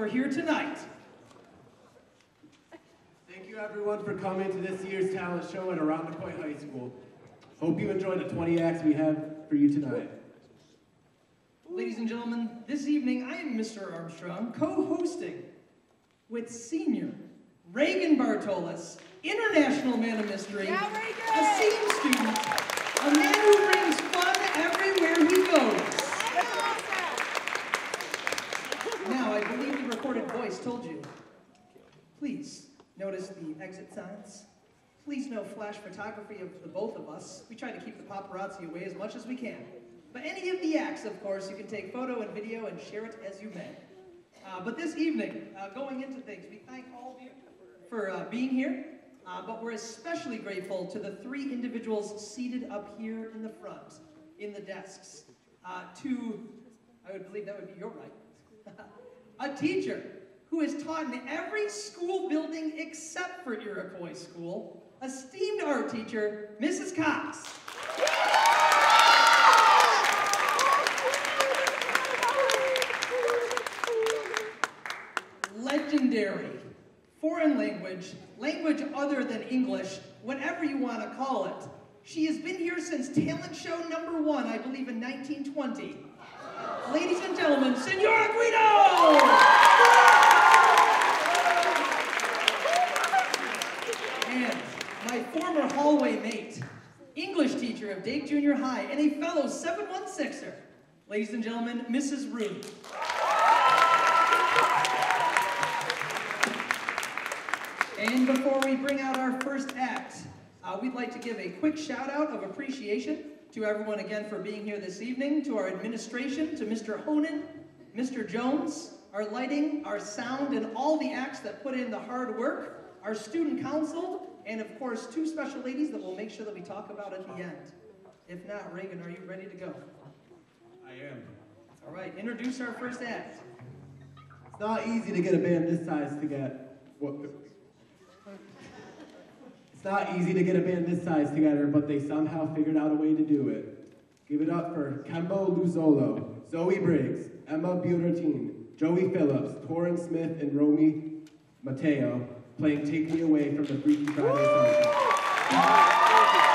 GPS, but we're here tonight. Thank you everyone for coming to this year's talent show at Irondequoit High School. Hope you enjoy the 20 acts we have for you tonight. Ladies and gentlemen, this evening I am Mr. Armstrong, co-hosting with senior Reagan Bartolis, international man of mystery, a scene student, a man who brings fun everywhere he goes. Now, I believe the voice told you. Please notice the exit signs. Please no flash photography of the both of us. We try to keep the paparazzi away as much as we can. But any of the acts, of course, you can take photo and video and share it as you may. Uh, but this evening, uh, going into things, we thank all of you for uh, being here. Uh, but we're especially grateful to the three individuals seated up here in the front, in the desks. Uh, to, I would believe that would be your right, a teacher who has taught in every school building except for Iroquois School, esteemed art teacher, Mrs. Cox. Legendary, foreign language, language other than English, whatever you want to call it. She has been here since talent show number one, I believe in 1920. Ladies and gentlemen, Senora Guido! And my former hallway mate, English teacher of Dake Junior High, and a fellow 716er. Ladies and gentlemen, Mrs. Rooney. And before we bring out our first act, uh, we'd like to give a quick shout out of appreciation to everyone again for being here this evening, to our administration, to Mr. Honan, Mr. Jones, our lighting, our sound, and all the acts that put in the hard work, our student council, and of course, two special ladies that we'll make sure that we talk about at the end. If not, Reagan, are you ready to go? I am. All right, introduce our first act. It's not easy to get a band this size to get. What, it's not easy to get a band this size together, but they somehow figured out a way to do it. Give it up for Kembo Luzolo, Zoe Briggs, Emma Butertine, Joey Phillips, Torrin Smith, and Romy Mateo playing Take Me Away from the Freaky Friday soundtrack.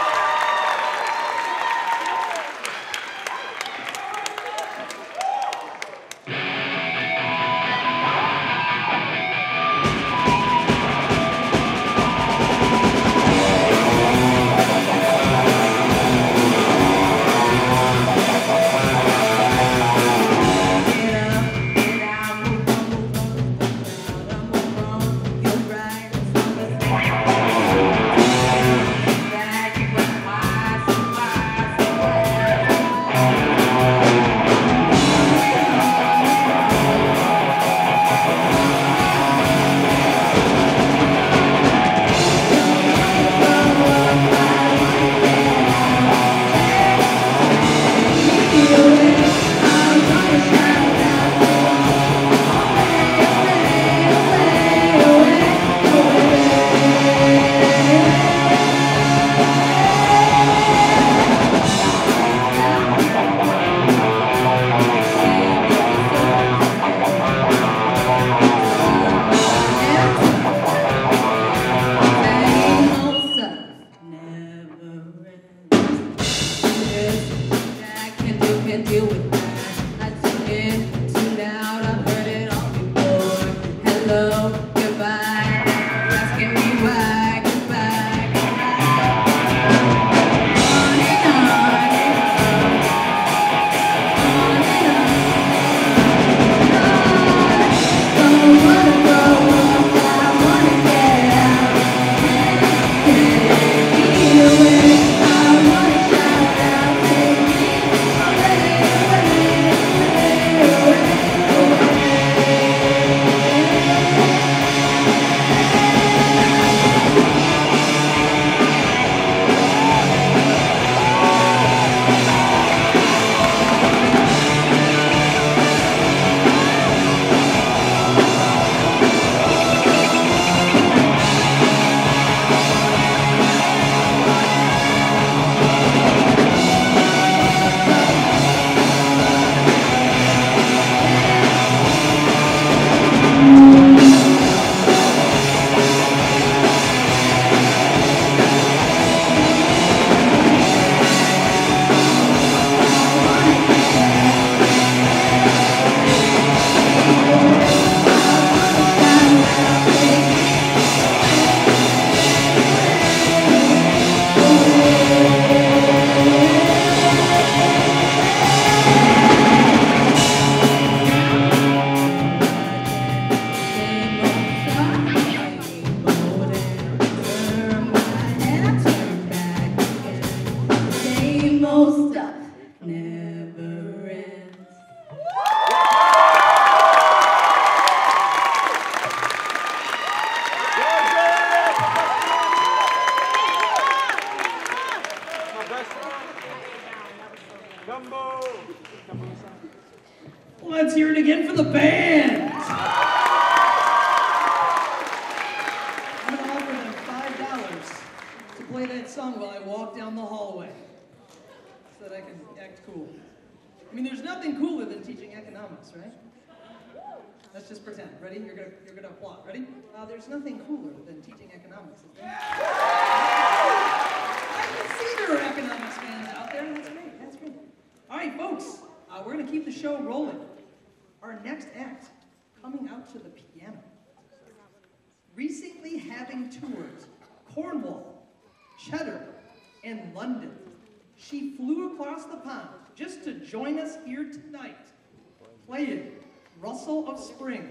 Of Spring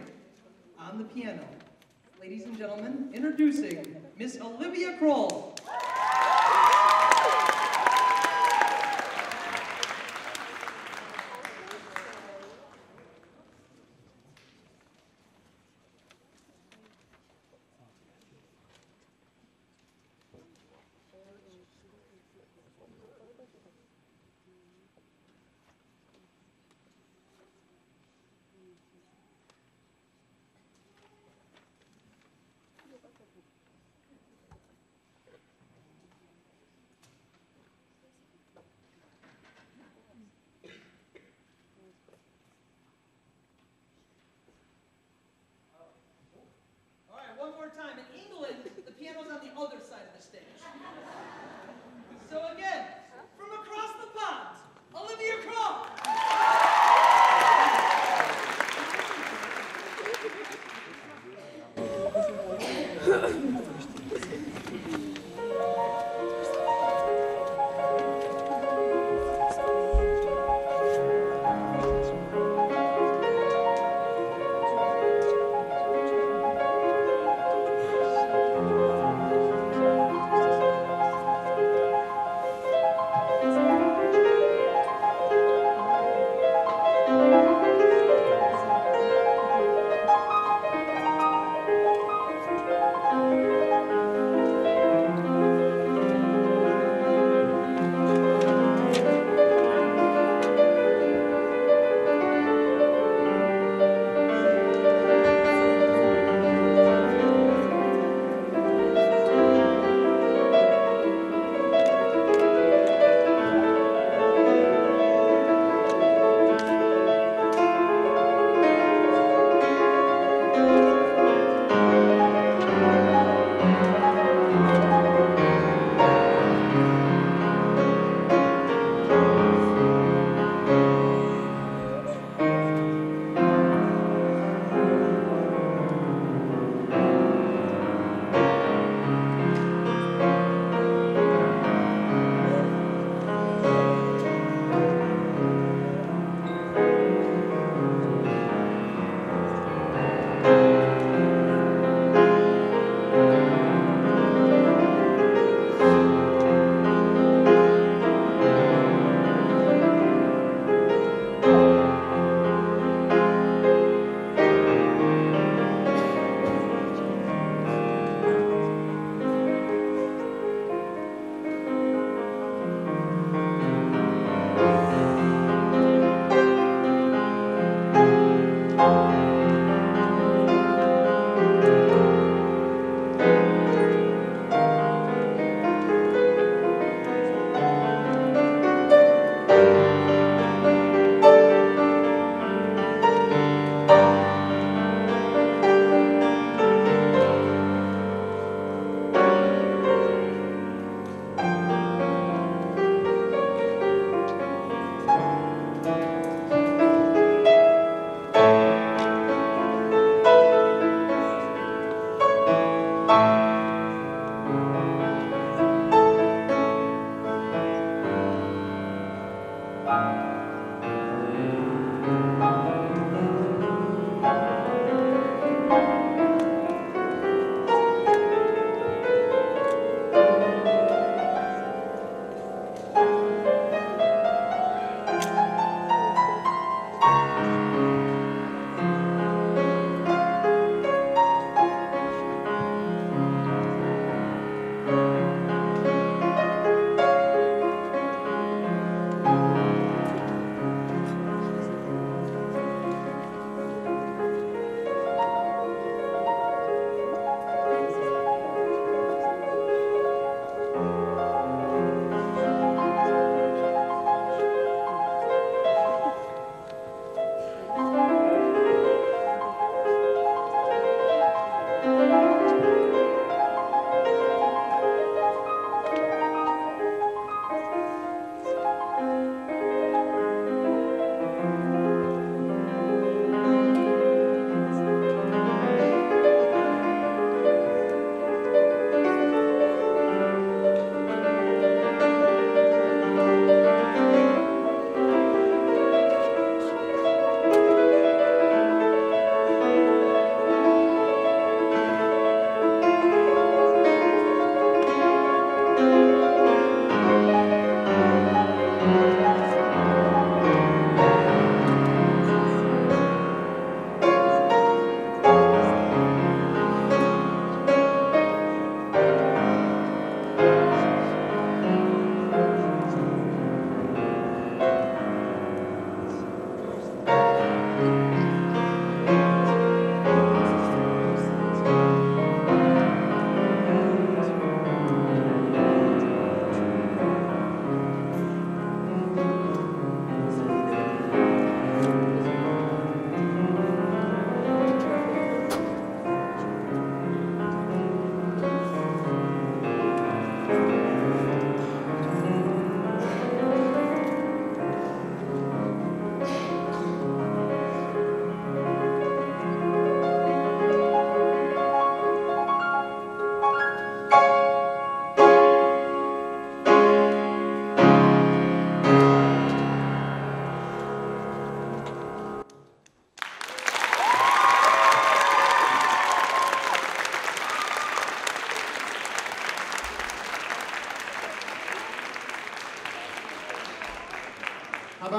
on the piano. Ladies and gentlemen, introducing Miss Olivia Kroll.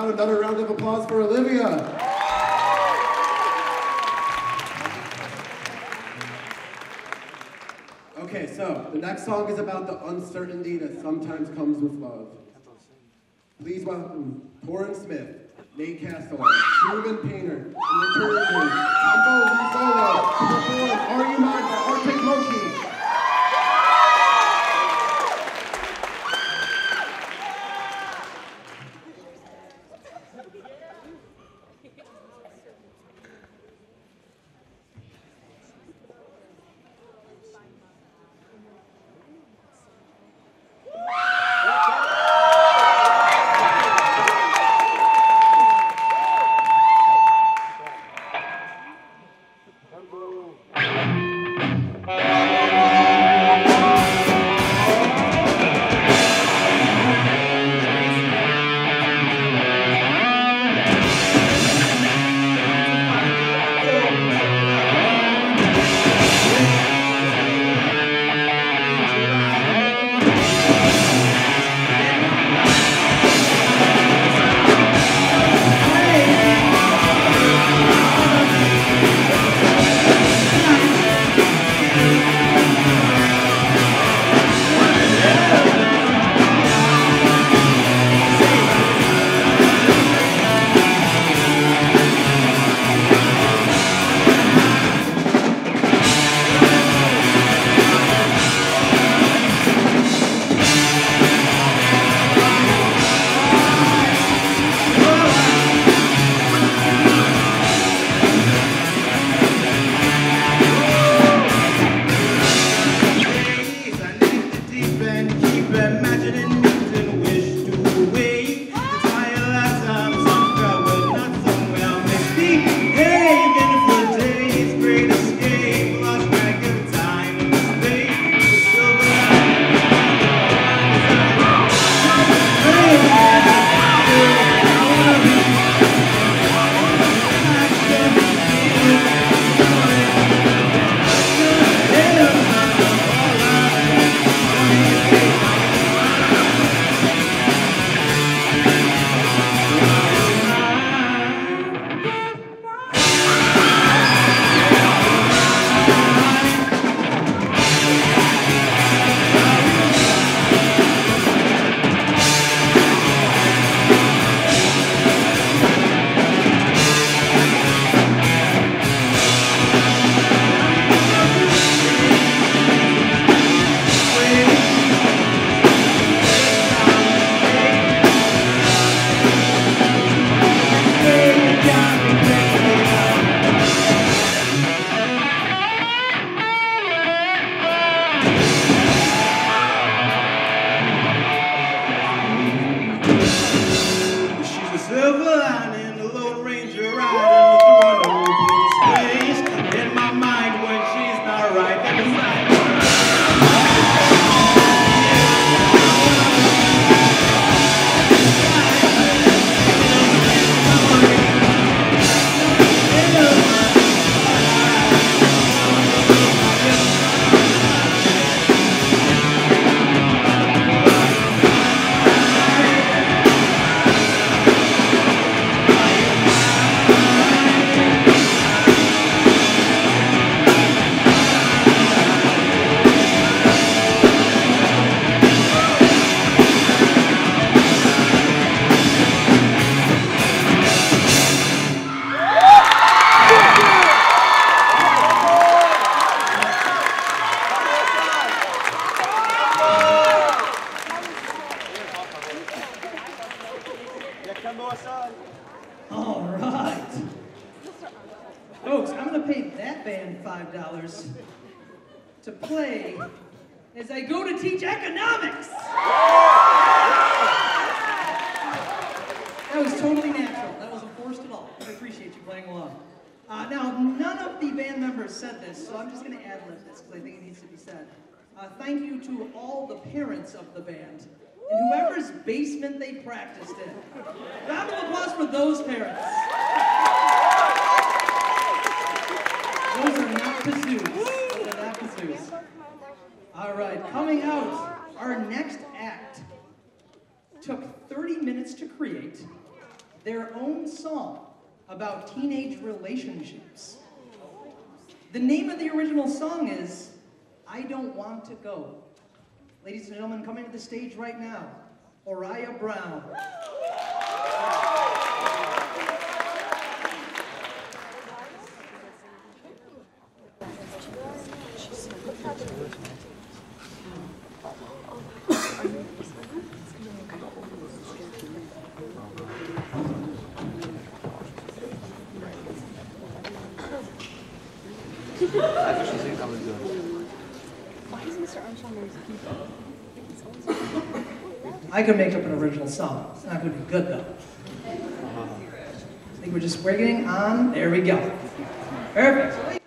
Another round of applause for Olivia? Okay, so the next song is about the uncertainty that sometimes comes with love. Please welcome Torrin Smith, Nate Castle, The name of the original song is I Don't Want to Go. Ladies and gentlemen, coming to the stage right now, Oriah Brown. I could make up an original song. It's not going to be good, though. I think we're just we're on. There we go. Perfect.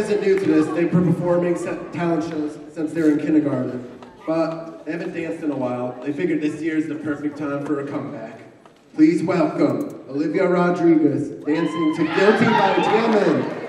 isn't new to this. They've been performing talent shows since they were in kindergarten, but they haven't danced in a while. They figured this year is the perfect time for a comeback. Please welcome Olivia Rodriguez dancing to Guilty by Jamming.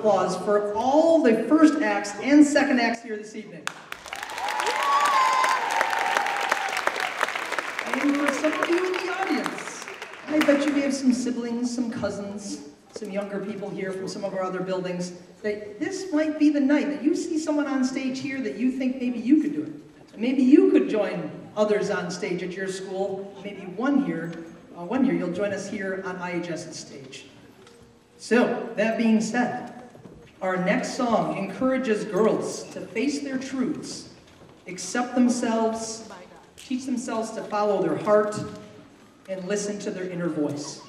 applause for all the first acts and second acts here this evening. And for some of you in the audience, I bet you we have some siblings, some cousins, some younger people here from some of our other buildings, that this might be the night that you see someone on stage here that you think maybe you could do it. Maybe you could join others on stage at your school. Maybe one year, uh, one year you'll join us here on IHS's stage. So, that being said, our next song encourages girls to face their truths, accept themselves, teach themselves to follow their heart, and listen to their inner voice.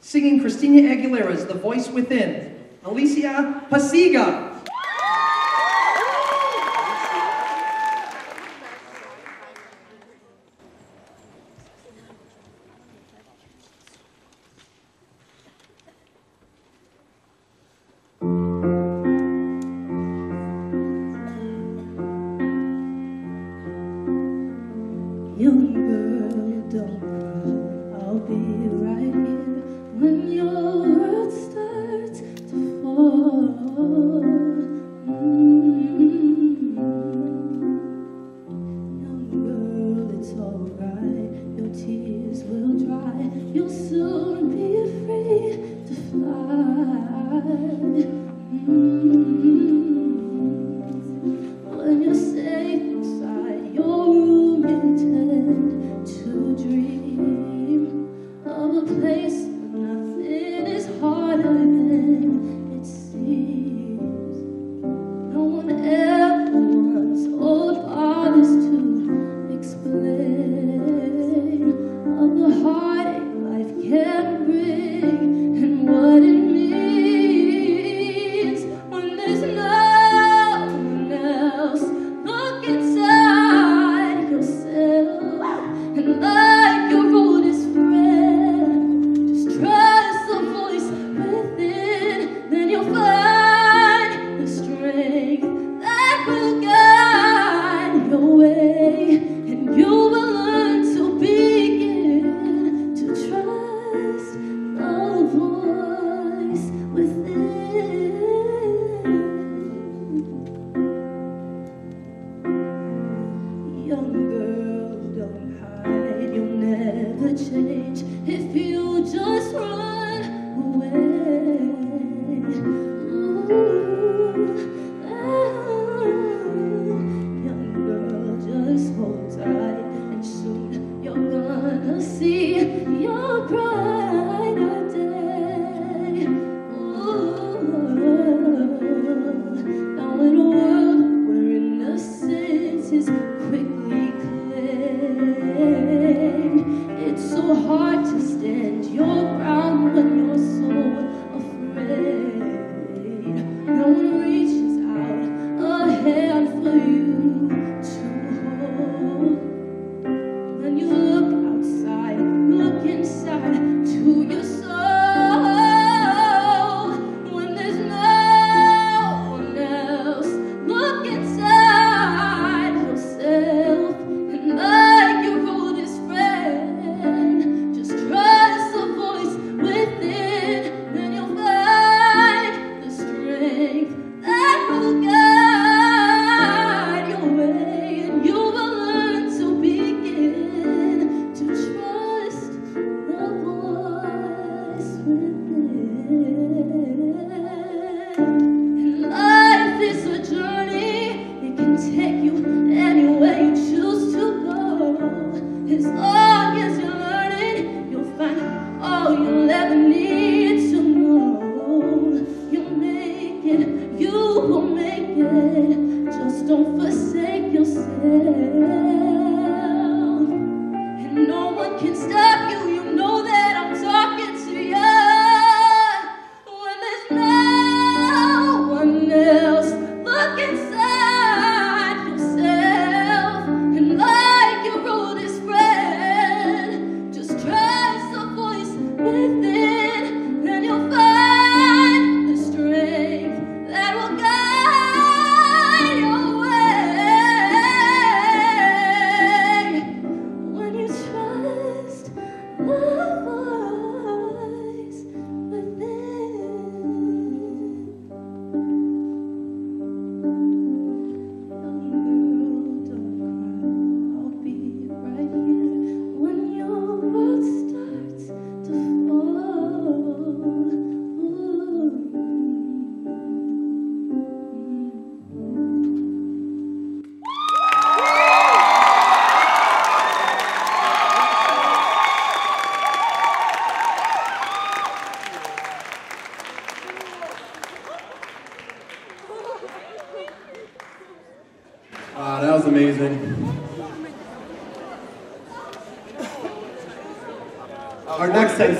Singing Christina Aguilera's The Voice Within, Alicia Pasiga.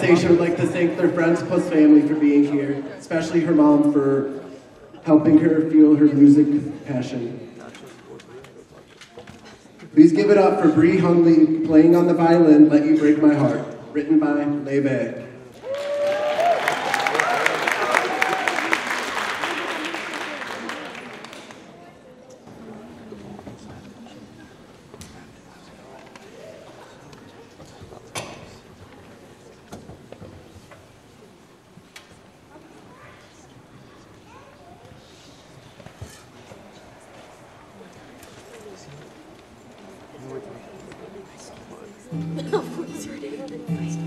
Sensation would like to thank their friends plus family for being here, especially her mom for helping her feel her music passion. Please give it up for Bree Hundley playing on the violin, Let You Break My Heart, written by Laufey. with me.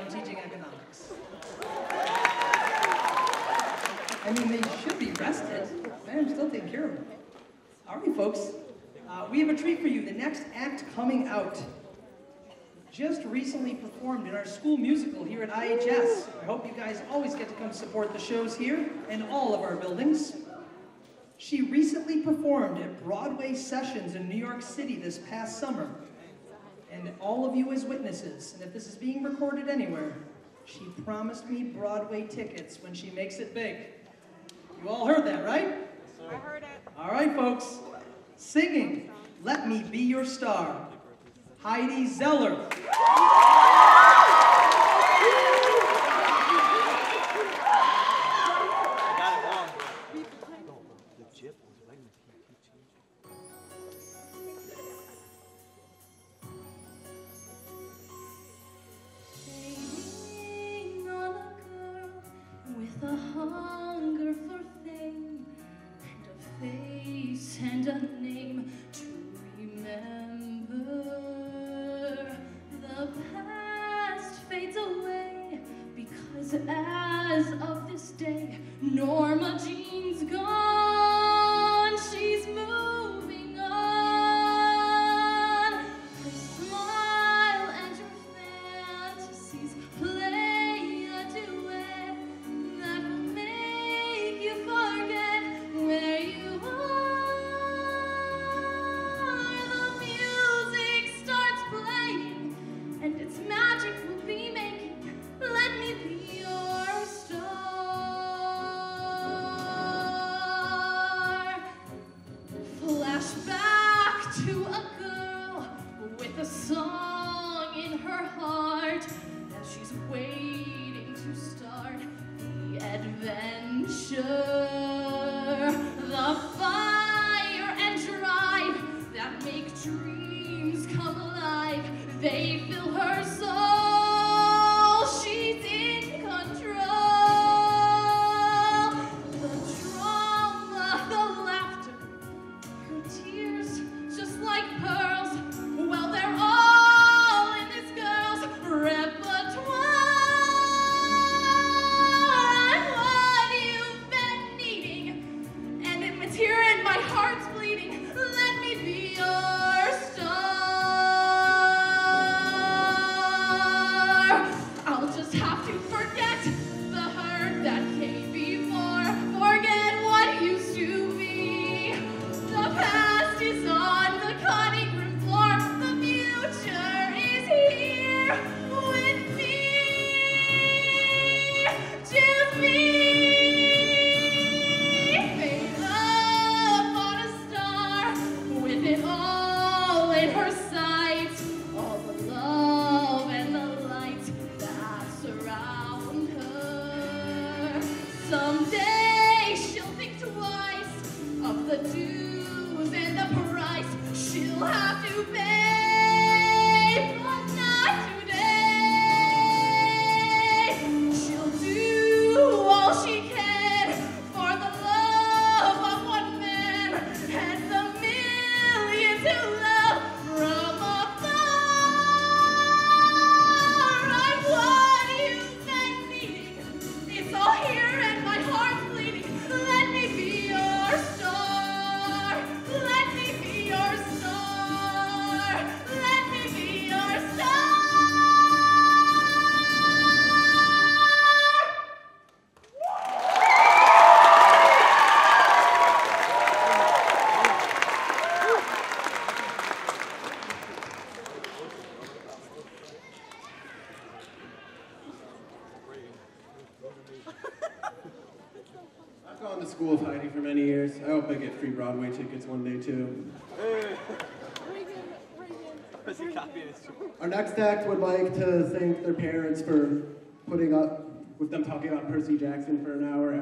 I'm teaching economics. I mean, they should be rested. I'm still taking care of them. All right, folks. Uh, we have a treat for you. The next act coming out just recently performed in our school musical here at IHS. I hope you guys always get to come support the shows here and all of our buildings. She recently performed at Broadway Sessions in New York City this past summer. And all of you as witnesses, and if this is being recorded anywhere, she promised me Broadway tickets when she makes it big. You all heard that, right? I heard it. All right, folks. Singing, Let Me Be Your Star. Heidi Zeller.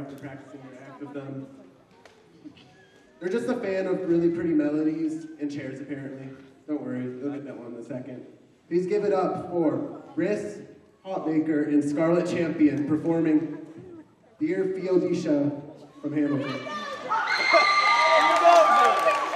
After practicing their act with them. They're just a fan of really pretty melodies and chairs, apparently. Don't worry, they'll get that one in a second. Please give it up for Riss Hotmaker and Scarlet Champion performing Dear Theodosia from Hamilton.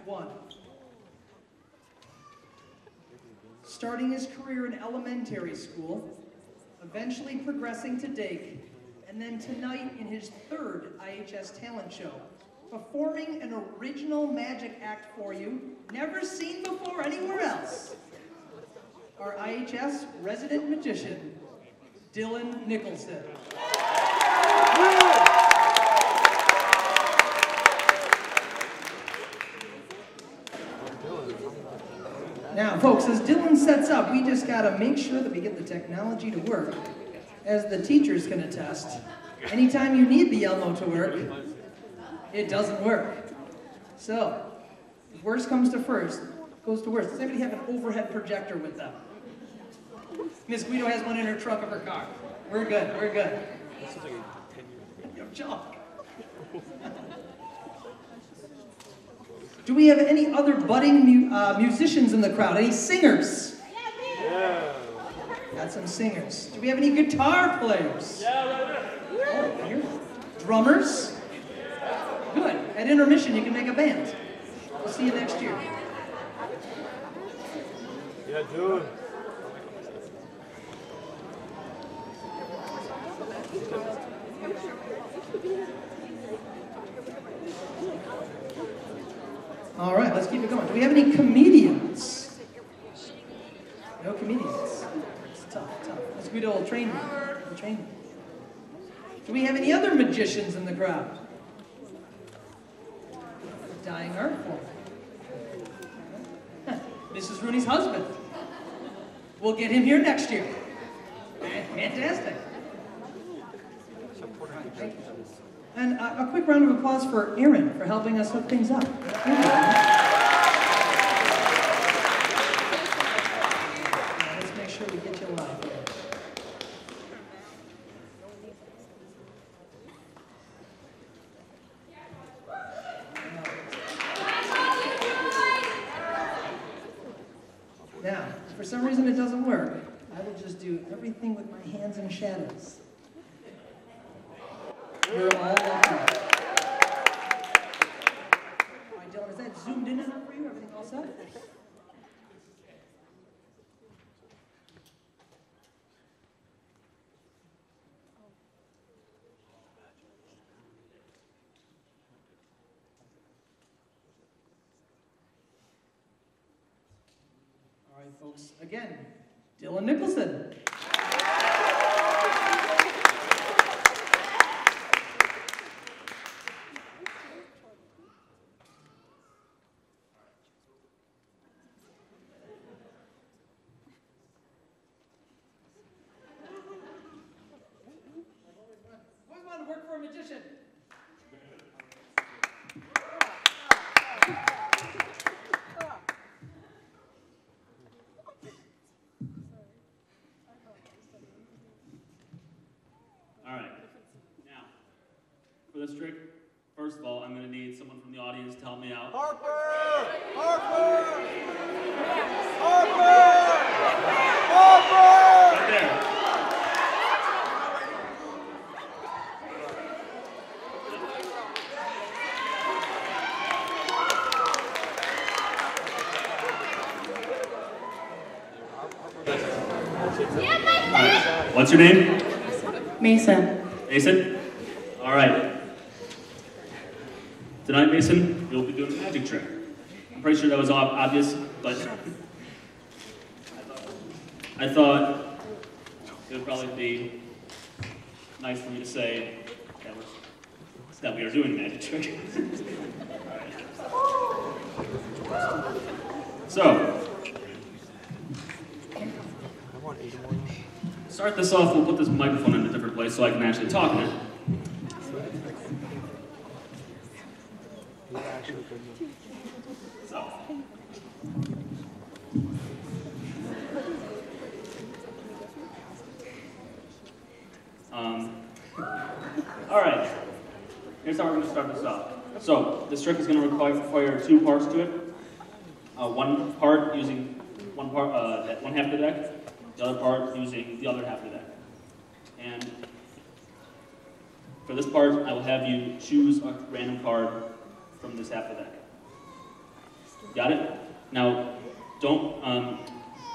Act One. Starting his career in elementary school, eventually progressing to Dake, and then tonight in his third IHS talent show, performing an original magic act for you, never seen before anywhere else. Our IHS resident magician, Dylan Nicholson. Now, folks, as Dylan sets up, we just gotta make sure that we get the technology to work. As the teachers can attest, anytime you need the Elmo to work, it doesn't work. So, worst comes to first, goes to worst. Does anybody have an overhead projector with them? Miss Guido has one in her trunk of her car. We're good, we're good. Yo, Chuck. Do we have any other budding mu- uh, musicians in the crowd? Any singers? Got some singers. Do we have any guitar players? Yeah, right there. Oh, here. Drummers? Good. At intermission, you can make a band. We'll see you next year. Yeah, dude. All right, let's keep it going. Do we have any comedians? No comedians. It's tough, tough. Let's go to old train. Old train. Do we have any other magicians in the crowd? Dying art form. Mrs. Rooney's husband. We'll get him here next year. Fantastic. And a, a quick round of applause for Aaron for helping us hook things up. Let's make sure we get you live. Now, for some reason it doesn't work, I will just do everything with my hands in shadows. You're all welcome. All right, Dylan, is that zoomed in enough for you? Everything all set? All right, folks. Again, Dylan Nicholson. Always wanted to work for a magician. All right. Now, for this trick, first of all, I'm going to need someone from the audience to help me out. Harper! Harper! Harper! Harper! Right there. All right. What's your name? Mason. Mason? All right. Tonight, Mason, you'll be doing a magic trick. I'm pretty sure that was obvious, but I thought it would probably be nice for me to say that, we're, that we are doing a magic trick. so, start this off, we'll put this microphone in a different place so I can actually talk in it. Um, all right. Here's how we're going to start this off. So this trick is going to require, require two parts to it. Uh, one part using one part, uh, one half of the deck, the other part using the other half of the deck. And for this part, I will have you choose a random card from this half of deck. Got it? Now, don't, um,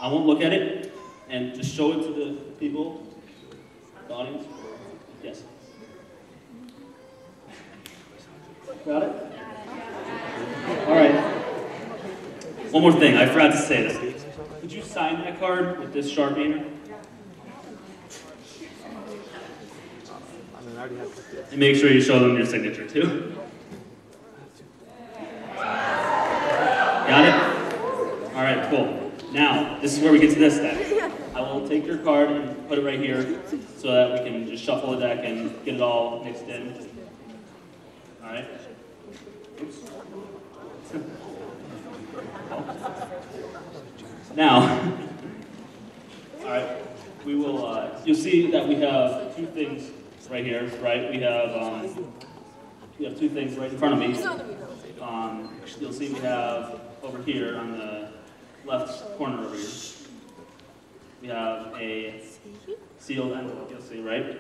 I won't look at it, and just show it to the people, the audience. Yes. Got it? All right. One more thing, I forgot to say this. Could you sign that card with this Sharpie in it? And make sure you show them your signature too. Got it? All right, cool. Now, this is where we get to this deck. I will take your card and put it right here so that we can just shuffle the deck and get it all mixed in. All right? Now, all right. we will, uh, you'll see that we have two things right here, right? We have, um, we have two things right in front of me. Um, you'll see we have over here on the left corner over here, we have a sealed envelope, you'll see, right?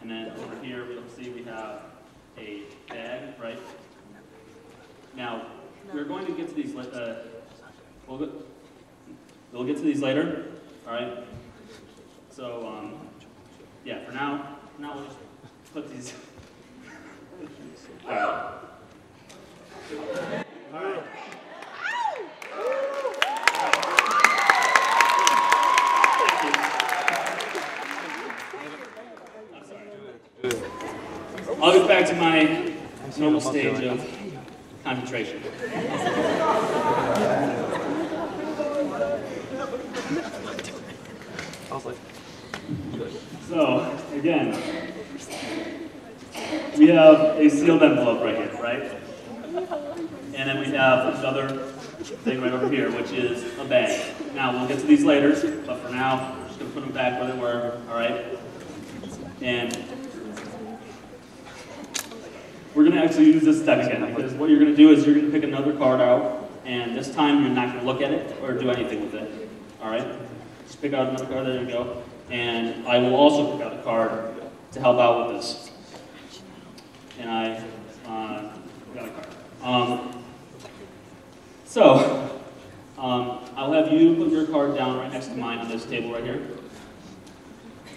And then over here, we'll see we have a bag, right? Now, we're going to get to these, uh, we'll get, we'll get to these later, all right? So, um, yeah, for now, now put these. I'll get back to my normal stage of concentration. So, again, we have a sealed envelope right here, right? And then we have another thing right over here, which is a bag. Now, we'll get to these later, but for now, we're just gonna put them back where they were, all right? And we're gonna actually use this deck again, because what you're gonna do is you're gonna pick another card out, and this time you're not gonna look at it or do anything with it, all right? Just pick out another card, there you go. And I will also pick out a card to help out with this. And I, uh, got a card. Um, so, um, I'll have you put your card down right next to mine on this table right here.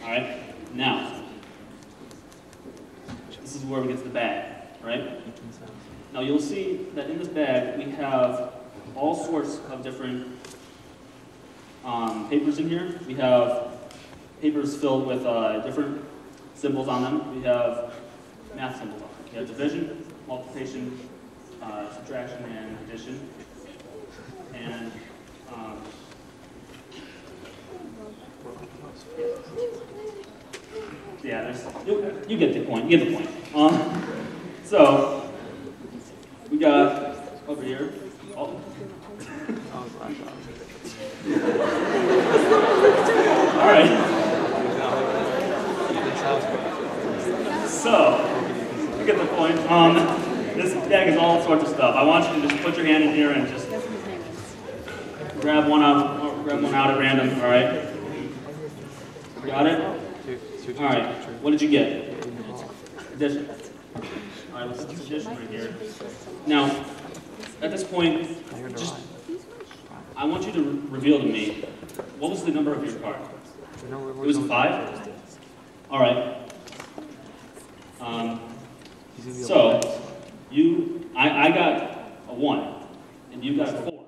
All right, now, this is where we get to the bag, right? Now you'll see that in this bag we have all sorts of different um, papers in here. We have papers filled with uh, different symbols on them. We have math symbols on them. We have division, multiplication, uh, subtraction, and addition. And um, yeah, there's you, you get the point. You get the point. Um, so we got over here. Oh. All right. So, you get the point. Um, this bag is all sorts of stuff. I want you to just put your hand in here and just grab one out, grab one out at random. All right. Got it. All right. What did you get? Addition. All right. Let's addition right here. Now, at this point, just I want you to re- reveal to me what was the number of your card. It was a five. All right. Um, so you, I, I got a one, and you got a four.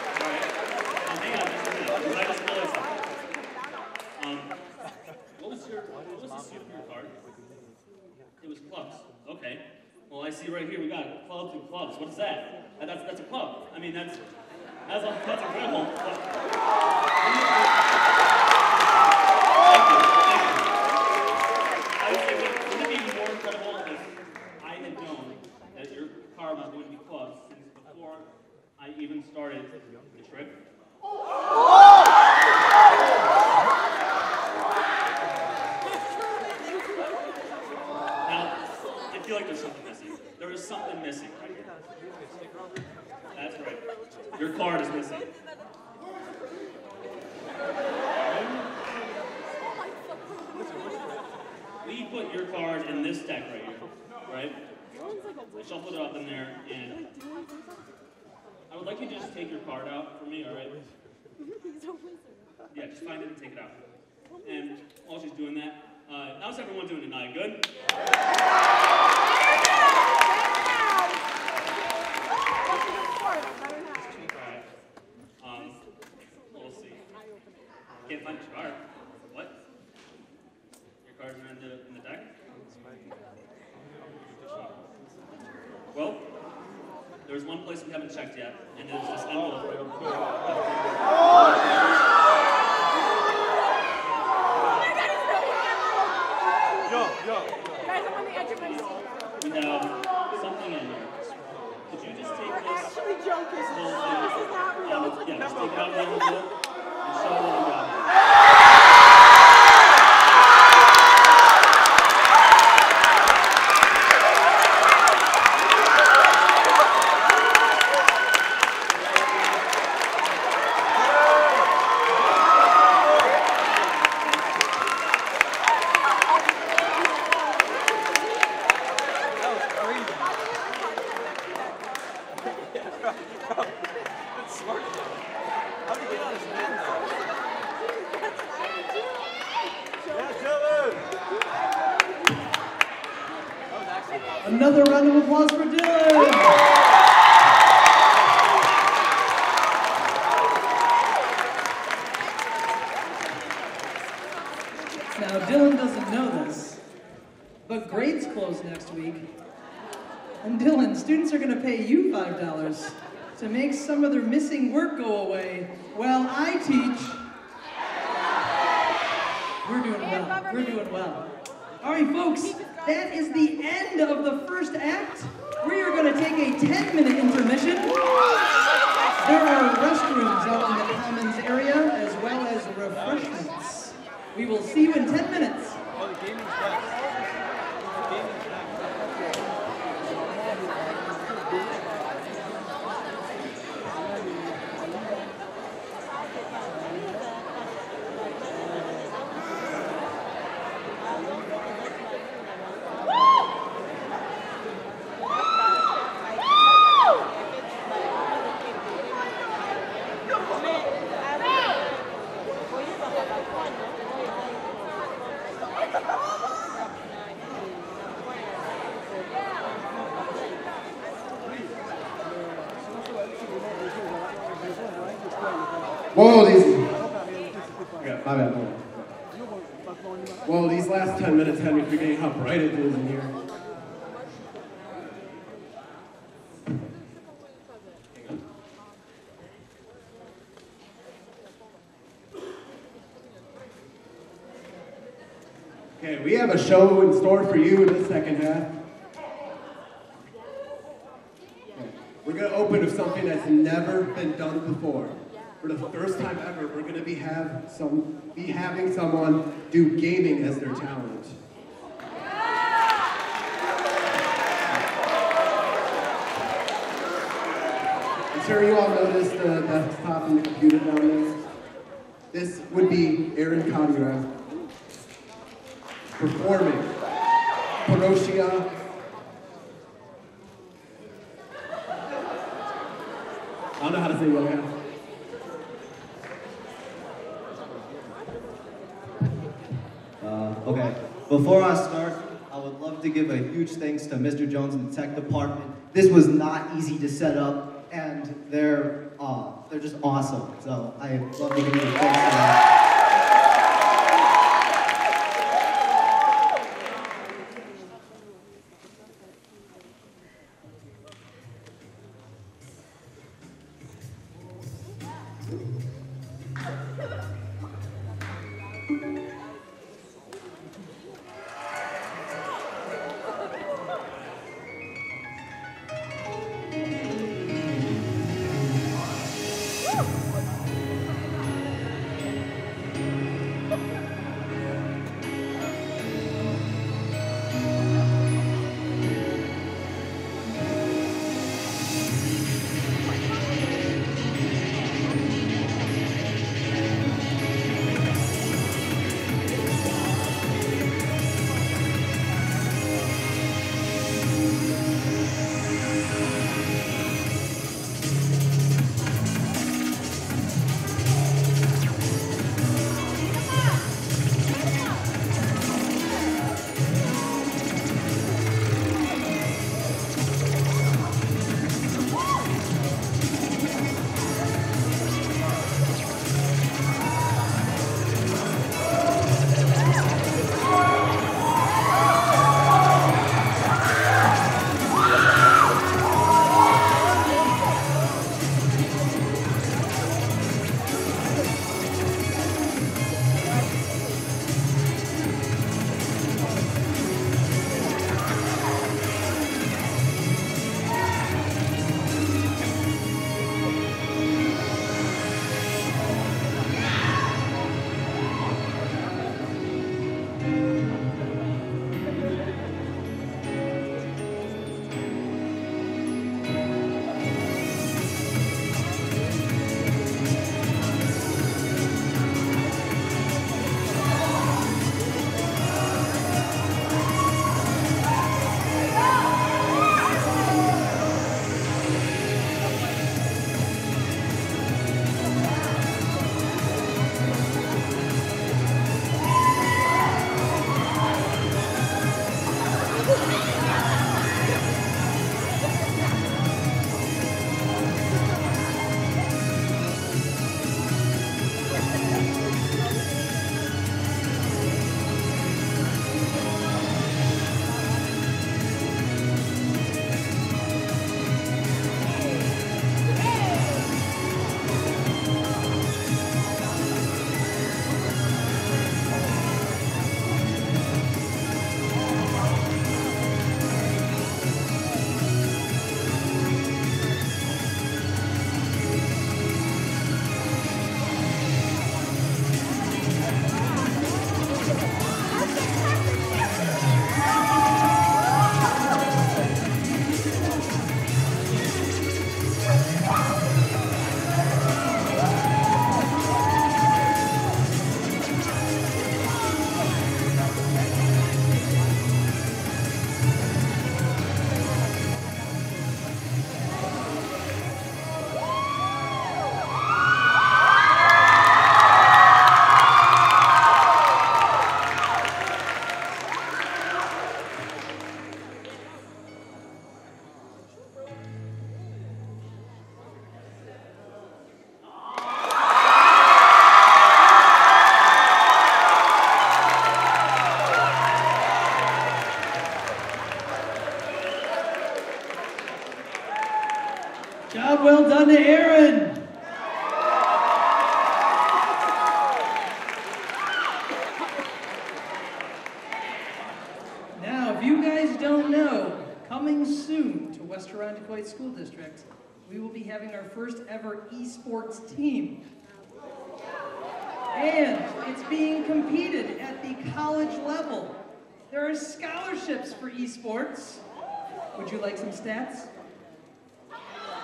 Hang on just a minute, because I just realized something. Um, what was your, what was the suit for your card? It was clubs. Okay. Well, I see right here we got clubs and clubs. What is that? Uh, That's that's a club. I mean, that's that's a, that's your card was going to be clubs since before I even started the trick? Now, oh I feel like there's something missing. There is something missing right here. That's right. Your card is missing. We put your card in this deck right here, right? Shuffled it up in there, and I would like you to just take your card out for me, all right? Yeah, just find it and take it out. And while she's doing that, uh, how's everyone doing tonight? Good? Alright. Um, we'll see. Can't find your card. What? Your cards are in the, in the deck? Well, there's one place we haven't checked yet, and it is this envelope oh, Okay, we have a show in store for you in the second half. We're gonna open with something that's never been done before. For the first time ever, we're gonna be have some be having someone do gaming as their talent. I'm sure you all noticed the desktop and the computer down there. This would be Aaron Conrad performing Porosia. I don't know how to say man. Uh, okay, before I start, I would love to give a huge thanks to Mr. Jones and the tech department. This was not easy to set up, and they're uh, they're just awesome. So I love to give you a thanks for that. Team. And it's being competed at the college level. There are scholarships for esports. Would you like some stats?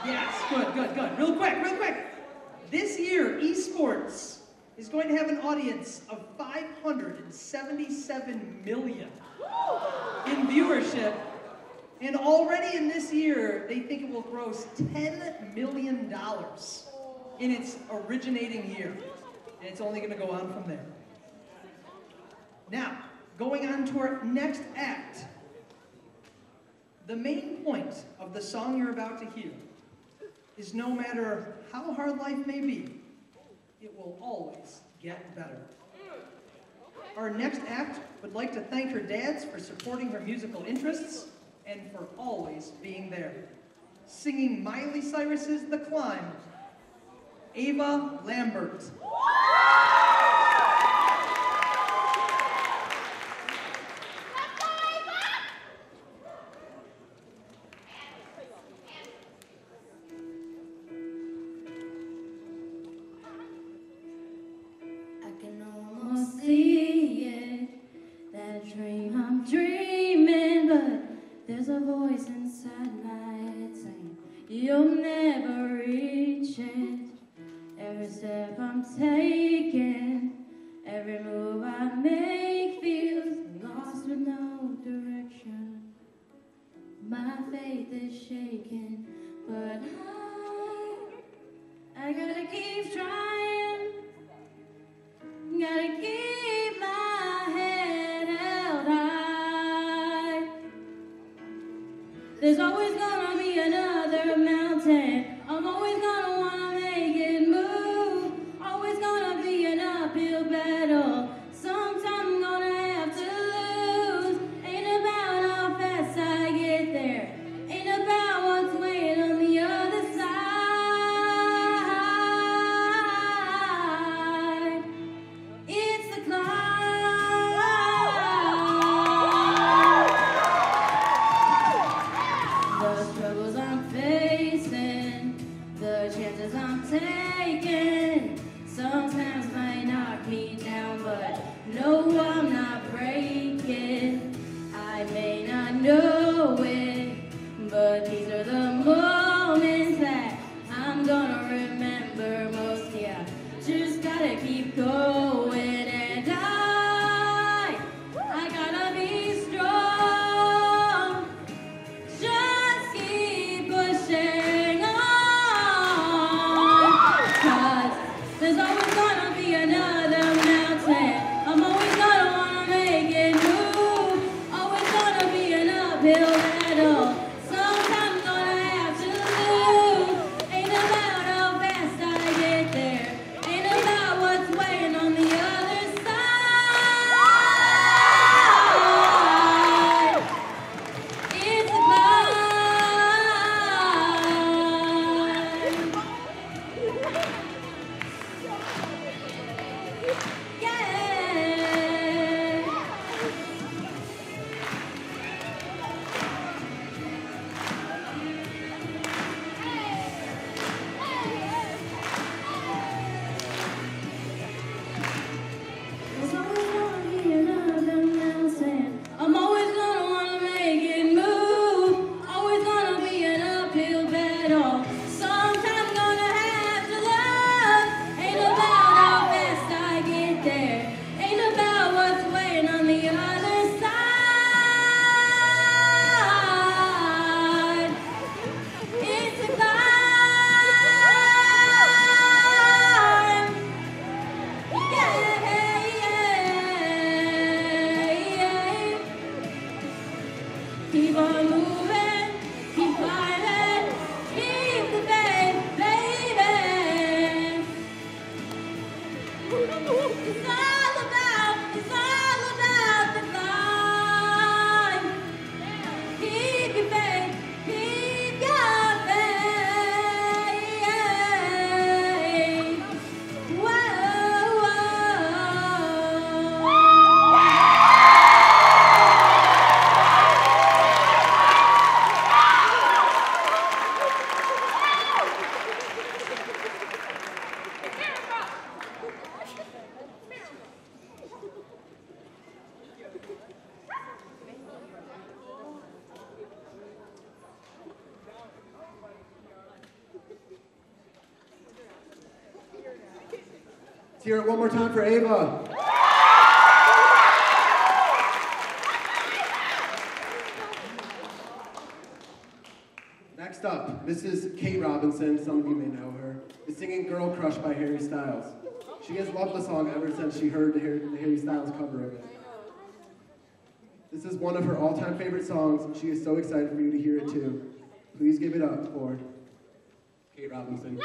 Yes, good, good, good. Real quick, real quick. This year, esports is going to have an audience of 577 million in viewership. And already in this year, they think it will gross $10 million in its originating year. And it's only going to go on from there. Now, going on to our next act. The main point of the song you're about to hear is no matter how hard life may be, it will always get better. Our next act would like to thank her dads for supporting her musical interests and for always being there. Singing Miley Cyrus's The Climb, Ava Lambert. more time for Ava. Next up, this is Kate Robinson. Some of you may know her. Is singing "Girl Crush" by Harry Styles. She has loved the song ever since she heard the Harry Styles cover of it. This is one of her all-time favorite songs. She is so excited for you to hear it too. Please give it up for Kate Robinson.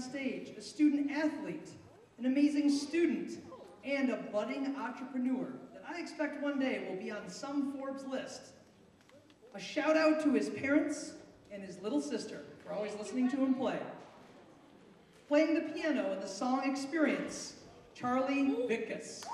stage, a student athlete, an amazing student, and a budding entrepreneur that I expect one day will be on some Forbes list. A shout out to his parents and his little sister for always listening to him play. Playing the piano in the song Experience, Charlie Vickus.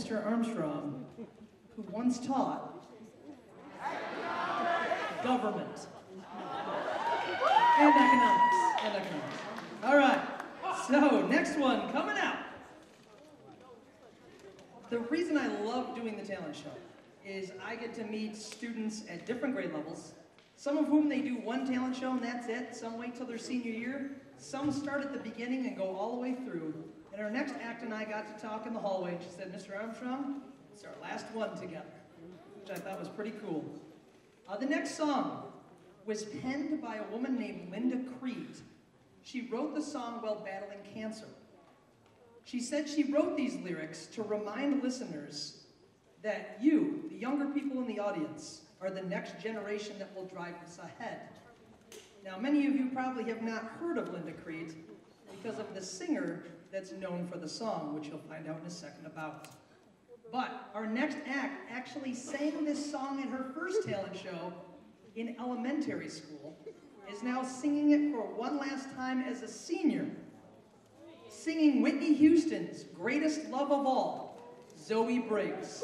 Mr. Armstrong, who once taught government and economics. And economics. All right. So next one coming out. The reason I love doing the talent show is I get to meet students at different grade levels, some of whom they do one talent show and that's it. Some wait till their senior year. Some start at the beginning and go all the way through. And our next act and I got to talk in the hallway she said, Mr. Armstrong, it's our last one together, which I thought was pretty cool. Uh, the next song was penned by a woman named Linda Creed. She wrote the song while battling cancer. She said she wrote these lyrics to remind listeners that you, the younger people in the audience, are the next generation that will drive us ahead. Now, many of you probably have not heard of Linda Creed because of the singer that's known for the song, which you'll find out in a second about. But our next act actually sang this song in her first talent show in elementary school, is now singing it for one last time as a senior, singing Whitney Houston's greatest love of all, Zoe Briggs.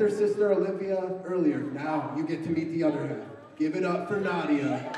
their sister Olivia earlier. Now you get to meet the other half. Give it up for Nadia.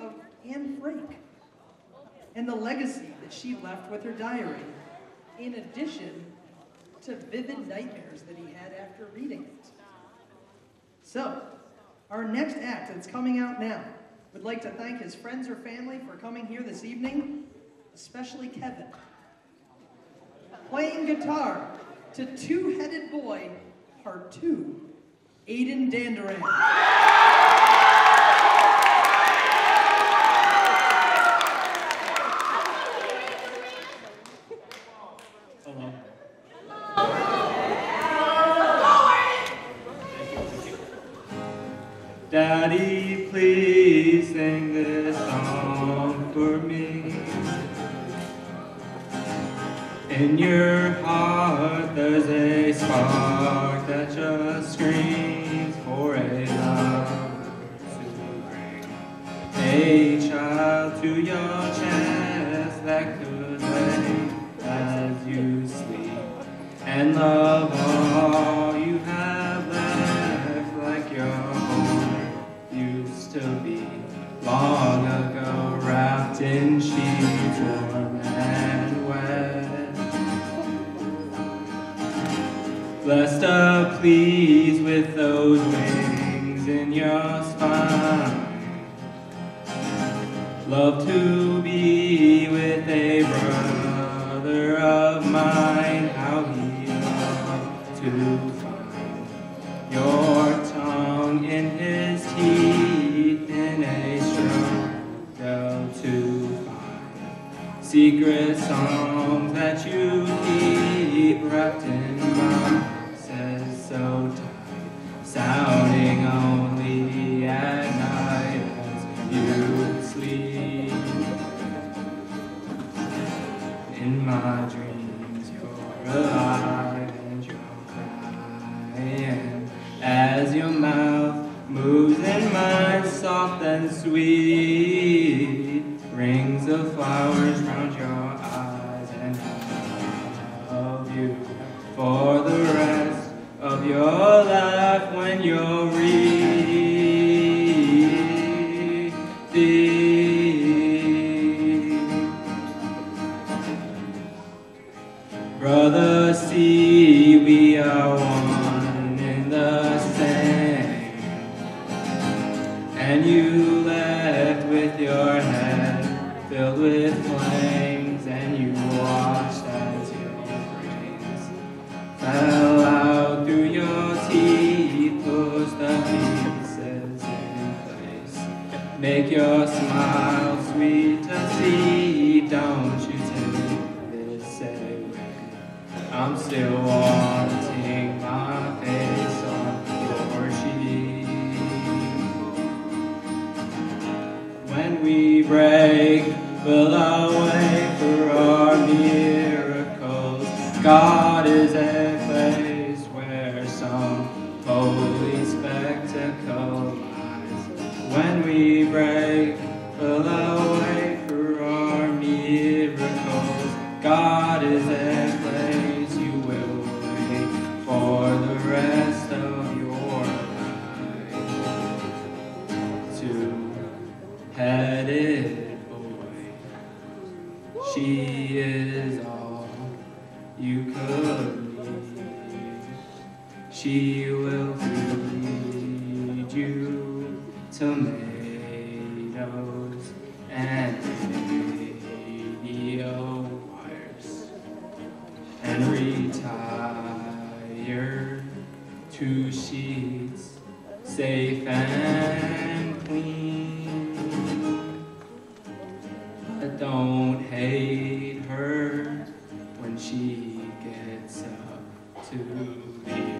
of Anne Frank and the legacy that she left with her diary, in addition to vivid nightmares that he had after reading it. So, our next act that's coming out now would like to thank his friends or family for coming here this evening, especially Kevin. Playing guitar to Two-Headed Boy, Part 2, Aiden Dandaran. To me.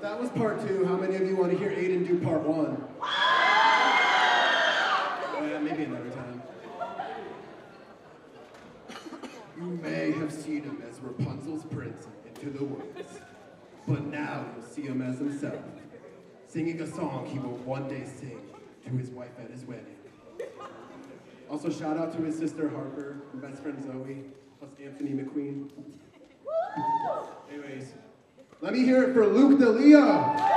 That was part two. How many of you want to hear Aiden do part one? Oh, yeah, maybe another time. You may have seen him as Rapunzel's prince into the woods, but now you'll see him as himself, singing a song he will one day sing to his wife at his wedding. Also, shout out to his sister Harper and best friend Zoe, plus Anthony McQueen. Anyways, let me hear it for Luke DeLeo.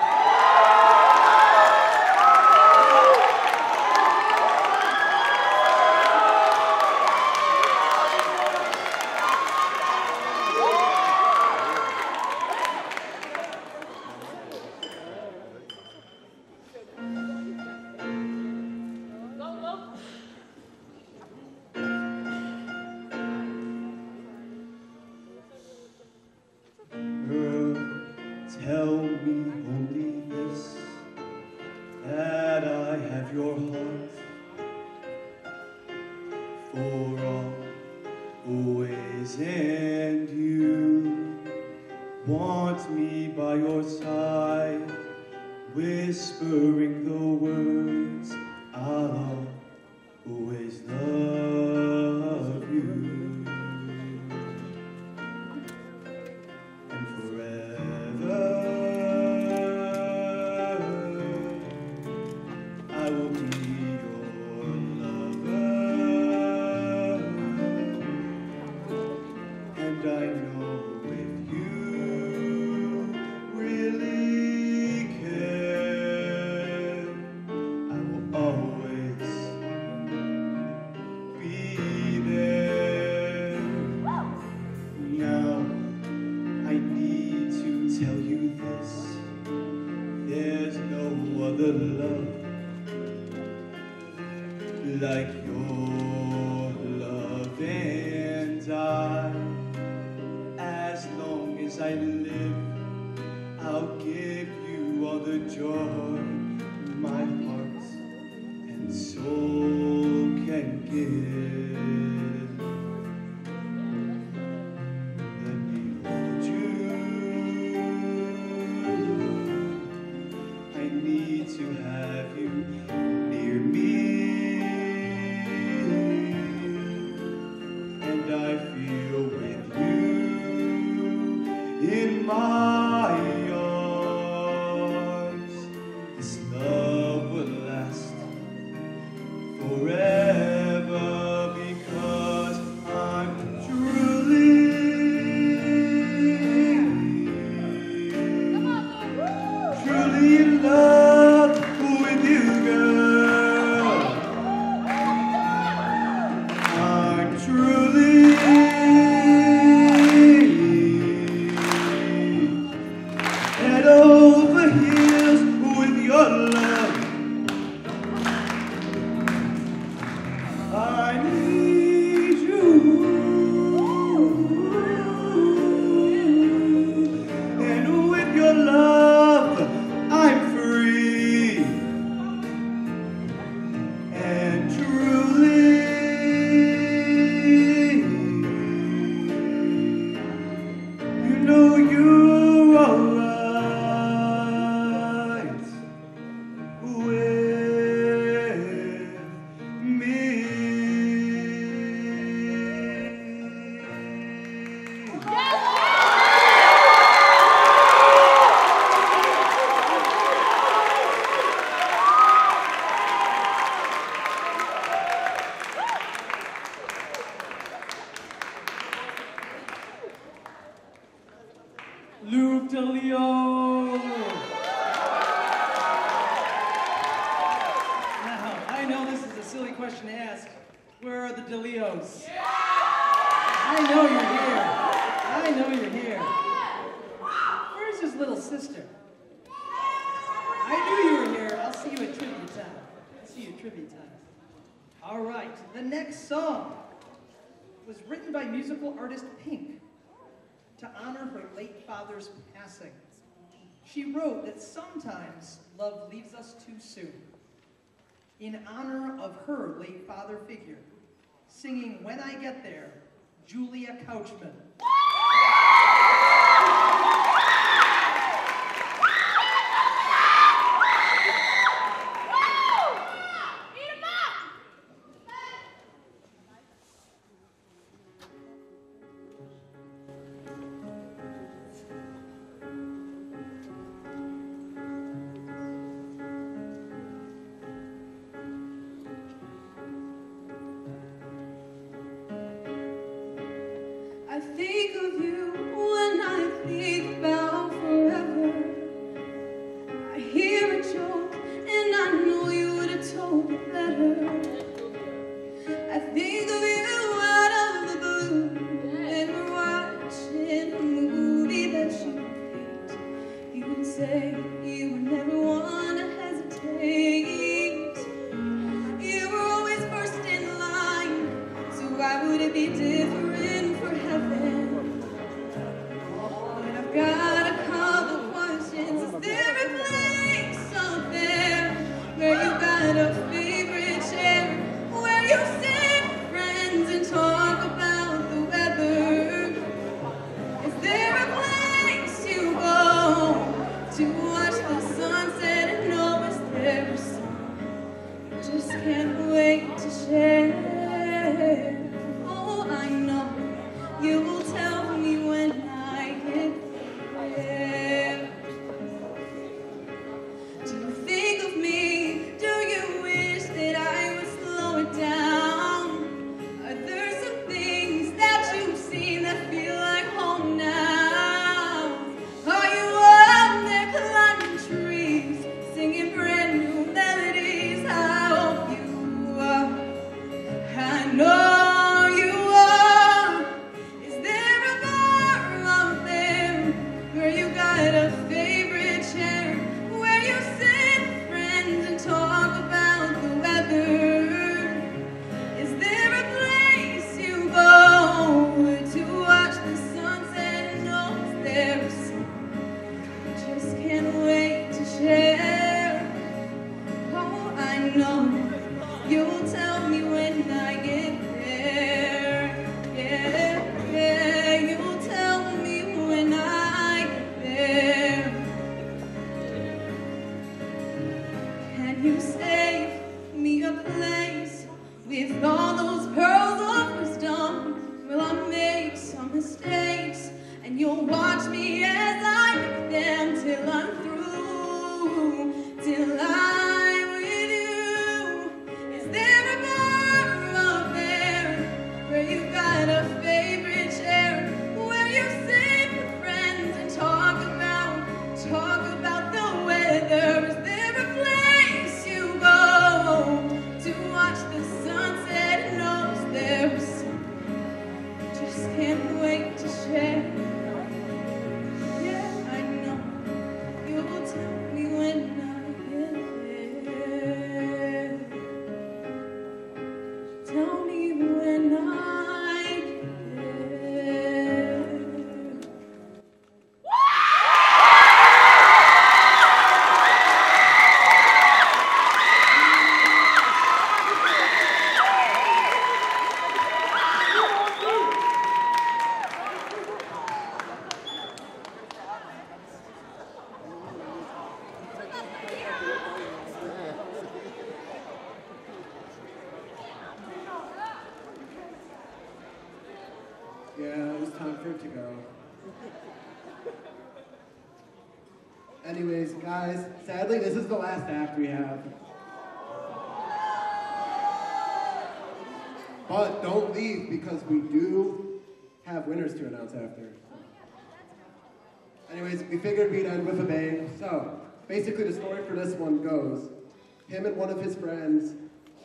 him and one of his friends,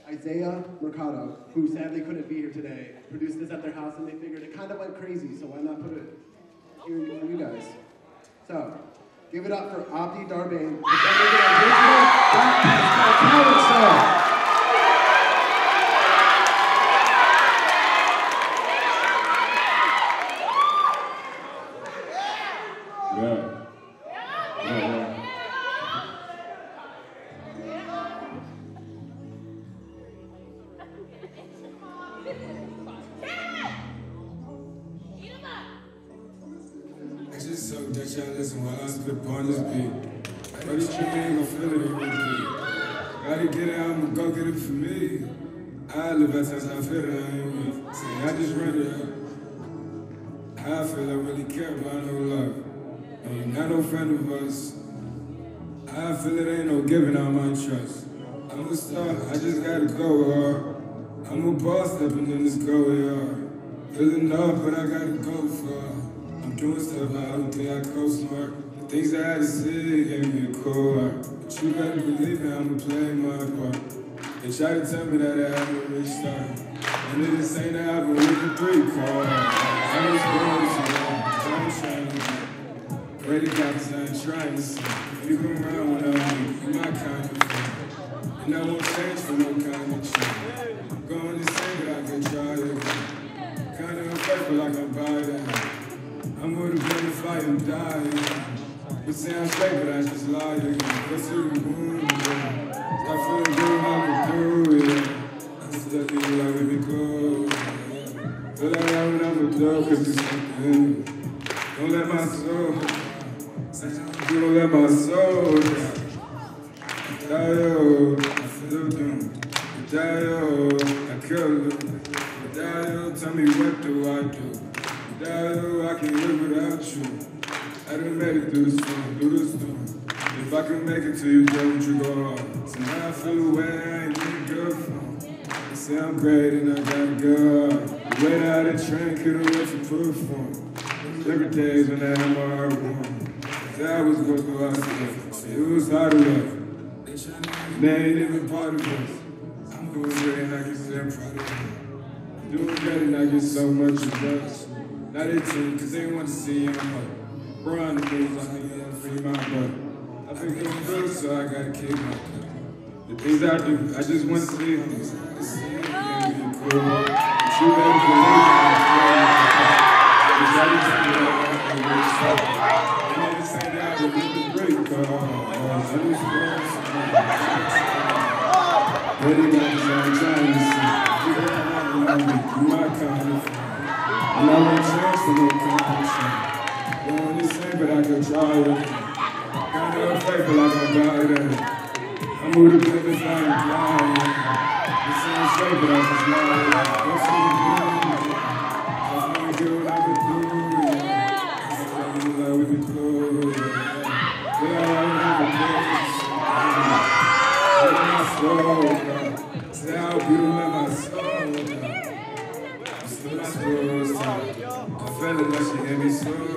Isaiah Mercado, who sadly couldn't be here today, produced this at their house and they figured it kind of went crazy, so why not put it here for you guys? So, give it up for Abdi Darbane, the. I'm a star, I just gotta go hard. I'm a boss stepping in this go. Feeling up, but I gotta go far. I'm doing stuff I don't think I go smart. The things I had to say gave me a cold. But you better believe me, I'ma play my part. They try to tell me that I haven't really started. And just say that I've been with the three card. I'm just going to I'm trying to pray to God 'cause I ain't trying to see. You come around when I'm you my friend. And I won't change for no kind of change. Going to say that I can try again. Kinda unfaithful like I'm by that. I'm with a been fight and die. It sounds straight, but I just lie again. Go to the moon, yeah. Start feeling good, I'm through, yeah. I'm stuck in love with me cool. yeah. Feel like I'm I'm a cause it's something. Don't let my soul, don't let my soul die. Tell me what do I do? Die, I can't live without you. I done made it through the storm, through the storm. If I can make it to you, don't you go hard. Somehow I I ain't good from. They say I'm great and I gotta go hard. The way that I couldn't let you perform. Every days when I had my heart warm. That was what go out today. It was hard enough. They ain't even part of us. I'm doing great and I say I'm proud of them. I'm doing great and I get so much advice. Now they think, cause they want to see you I'm up. Run the moves, I need to free my butt. I've been doing good, so I gotta keep my butt. The things I do, I just want to see them. Them cool. But you better believe I'm Cause I just feel like I'm really sorry. Ready got this to see. You don't want to know my. And I won't change for no competition. Going the same, but I can try it. Kinda unfaithful, like I'm died I'm with the business, I ain't flying. It sounds straight, but I just lie. Don't see me it. Just wanna do what I can do. Just cool, yeah. Yeah, I have a place. Soul, yeah. Beautiful let my soul, yeah. I'm still not close, yeah. I felt it like she gave me soul,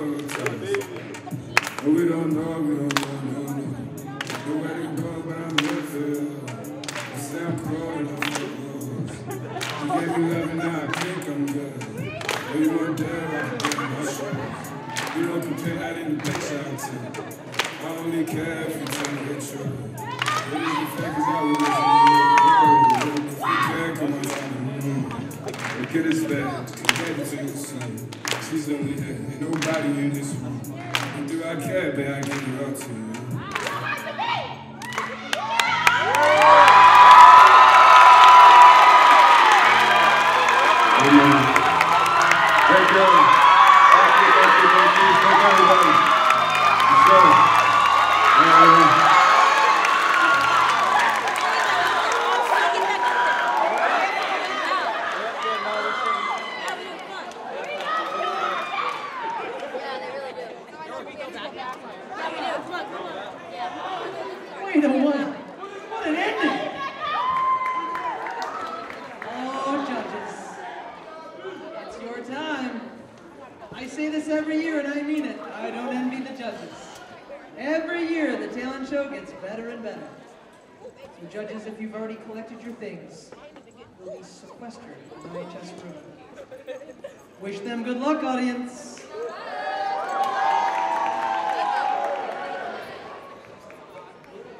them good luck, audience.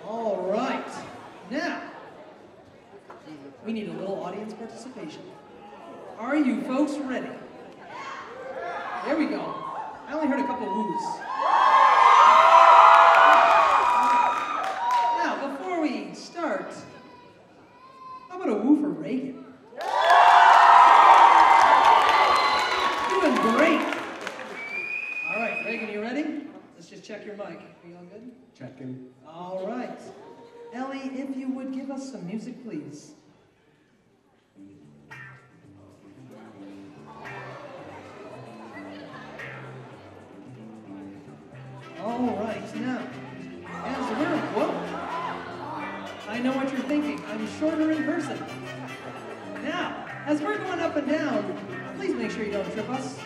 All right. Now, we need a little audience participation. Are you folks ready? There we go. I only heard a couple woos. Now, before we start, how about a woo for Reagan? Doing great. All right, Reagan, you ready? Let's just check your mic. Are if you would give us some music, please. All right, now, as we're, whoa, I know what you're thinking. I'm shorter in person. Now, as we're going up and down, please make sure you don't trip us.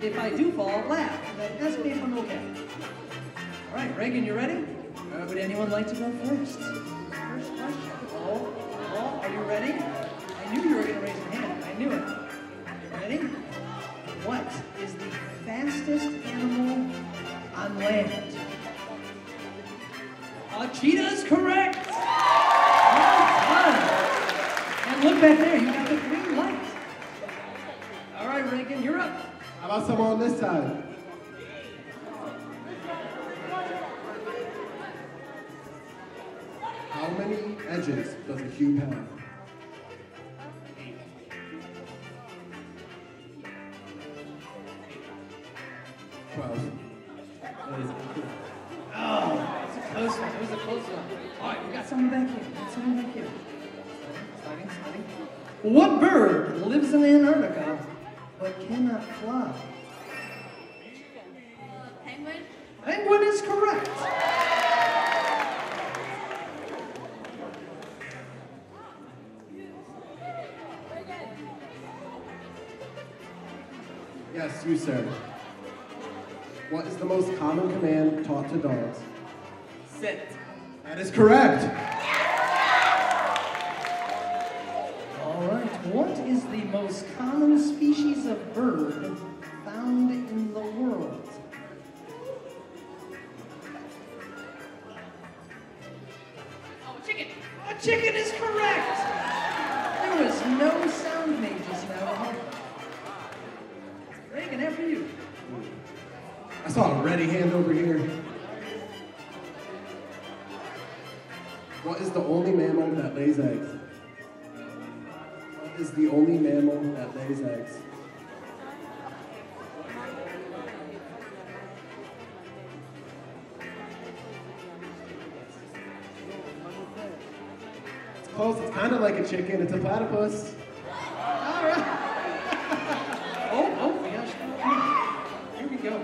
If I do fall, laugh. That doesn't mean I'm okay. All right, Reagan, you ready? Uh, would anyone like to go first? First question. Oh, oh, are you ready? I knew you were going to raise your hand. I knew it. You ready? What is the fastest animal on land? A cheetah is correct. What bird lives in Antarctica but cannot fly? Penguin? Penguin is correct. Yes, you, sir. What is the most common command taught to dogs? Sit. That is correct. Chicken is correct. There was no sound made just now. Reagan, after you. I saw a ready hand over here. What is the only mammal that lays eggs? What is the only mammal that lays eggs? Close. It's kind of like a chicken. It's a platypus. All right. oh, oh, gosh. Here we go.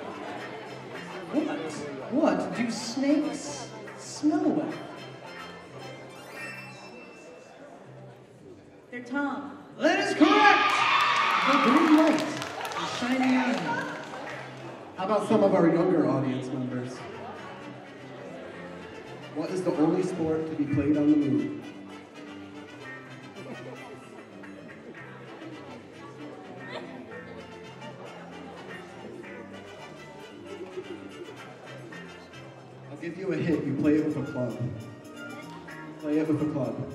What? What do snakes smell like? Their tongue. That is correct. The green light is shining on. How about some of our younger audience members? What is the only sport to be played on the moon? Club. Play it with a club.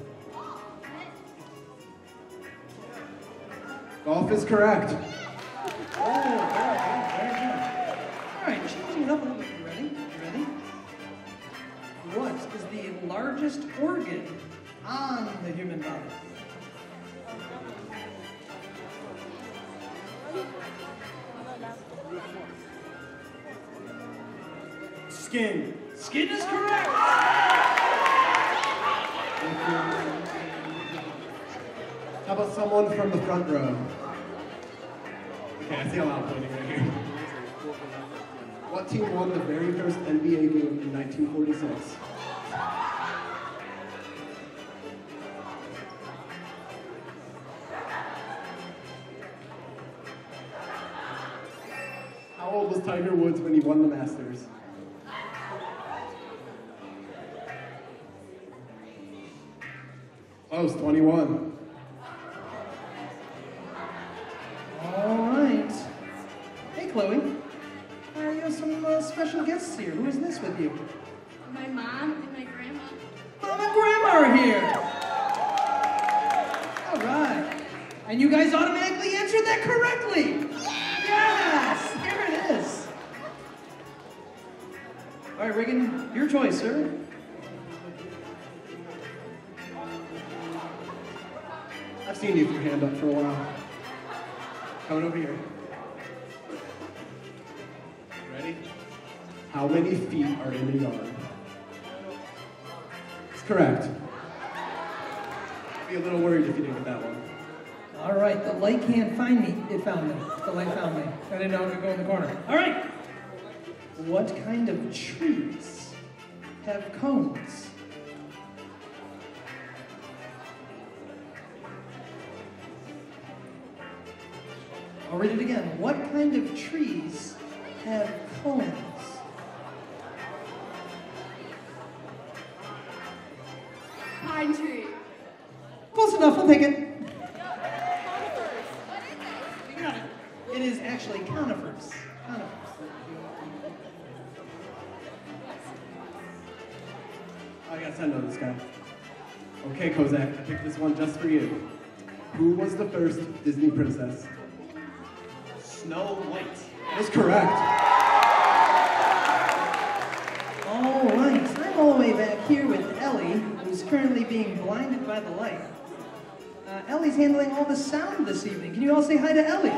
Golf is correct. Oh, very good. All right, changing it up a little bit. You ready? You ready? What is the largest organ on the human body? Skin. Skin is correct. How about someone from the front row? Okay, I see a lot of pointing right here. What team won the very first NBA game in 1946? How old was Tiger Woods when he won the Masters? Close, 21. All right. Hey, Chloe. Uh, you have some uh, special guests here. Who is this with you? My mom and my grandma. Mom and Grandma are here. All right. And you guys automatically answered that correctly. Yes. Here it is. All right, Reagan, your choice, sir. Seen you with your hand up for a while. Coming over here. Ready? How many feet are in a yard? It's correct. I'd Be a little worried if you didn't get that one. All right, the light can't find me. It found me. The light found me. I didn't know it could go in the corner. All right. What kind of trees have cones? I'll read it again. What kind of trees have cones? Pine tree. Close enough, we'll take it. You got it. It is actually conifers. Conifers. I guess I know this guy. Okay, Kozak, I picked this one just for you. Who was the first Disney princess? Correct. All right, I'm all the way back here with Ellie, who's currently being blinded by the light. Uh, Ellie's handling all the sound this evening. Can you all say hi to Ellie? All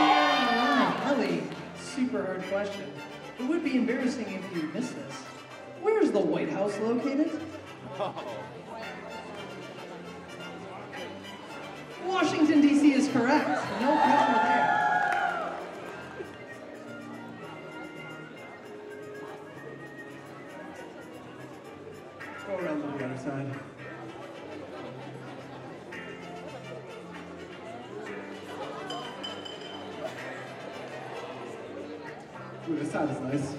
right, Ellie, super hard question. It would be embarrassing if you missed this. Where is the White House located? Washington, D.C. is correct. No pressure there. Go around the other side. Ooh, this side is nice.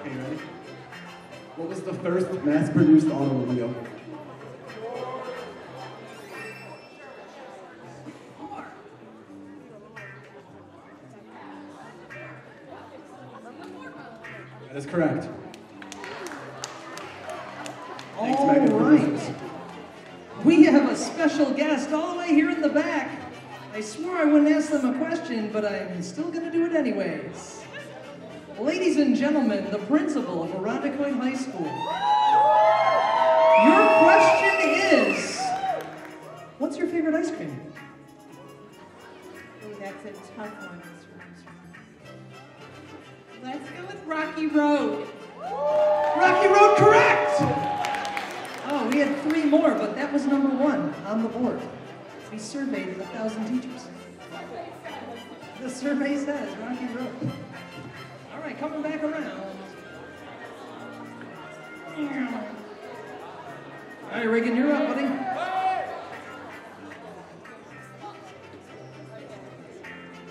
Okay, ready? What was the first mass-produced automobile? Correct. Survey says Rocky Road. All right, coming back around. All right, Reagan, you're up, buddy.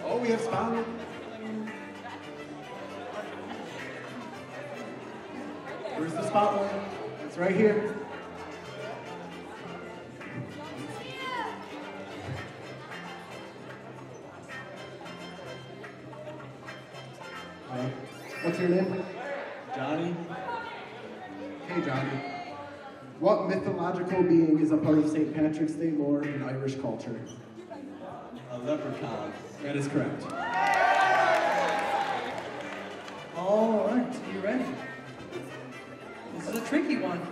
Oh, we have spotlight. Where's the spotlight? It's right here. What's your name? Johnny. Hey, Johnny. What mythological being is a part of St. Patrick's Day lore in Irish culture? A leprechaun. That is correct. All right, you ready? This is a tricky one.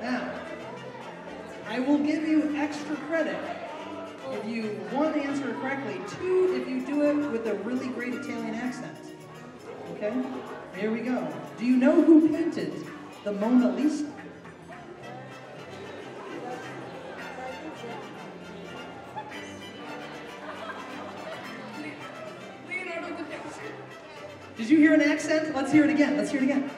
Now, I will give you extra credit if you, one, answer it correctly, two, if you do it with a really great Italian accent. Okay? Here we go. Do you know who painted the Mona Lisa? Leonardo da Vinci. Did you hear an accent? Let's hear it again. Let's hear it again.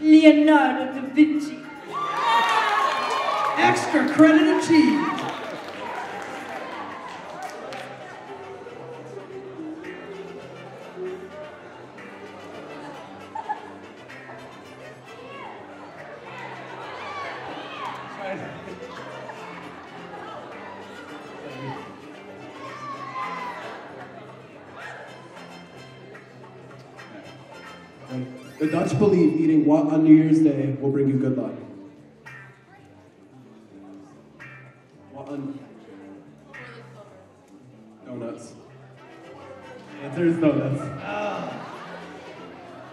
Leonardo da Vinci. Extra credit achieved. On New Year's Day will bring you good luck? What on? Donuts. The answer is donuts. Ah.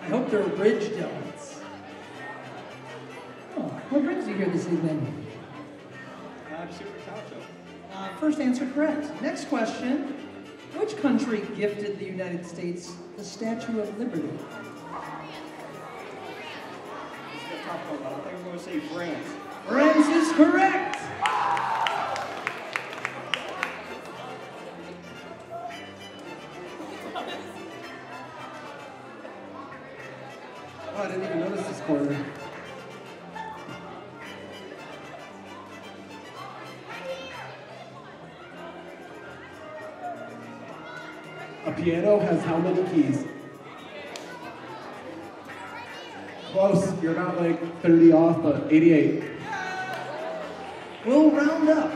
I hope they're Ridge donuts. Oh, what brings you here this evening? I'm Super Talent Uh, first answer correct. Next question. Which country gifted the United States the Statue of Liberty? Say is correct. Oh, I didn't even notice this corner. A piano has how many keys? Close. You're about like 30 off, of 88. We'll round up.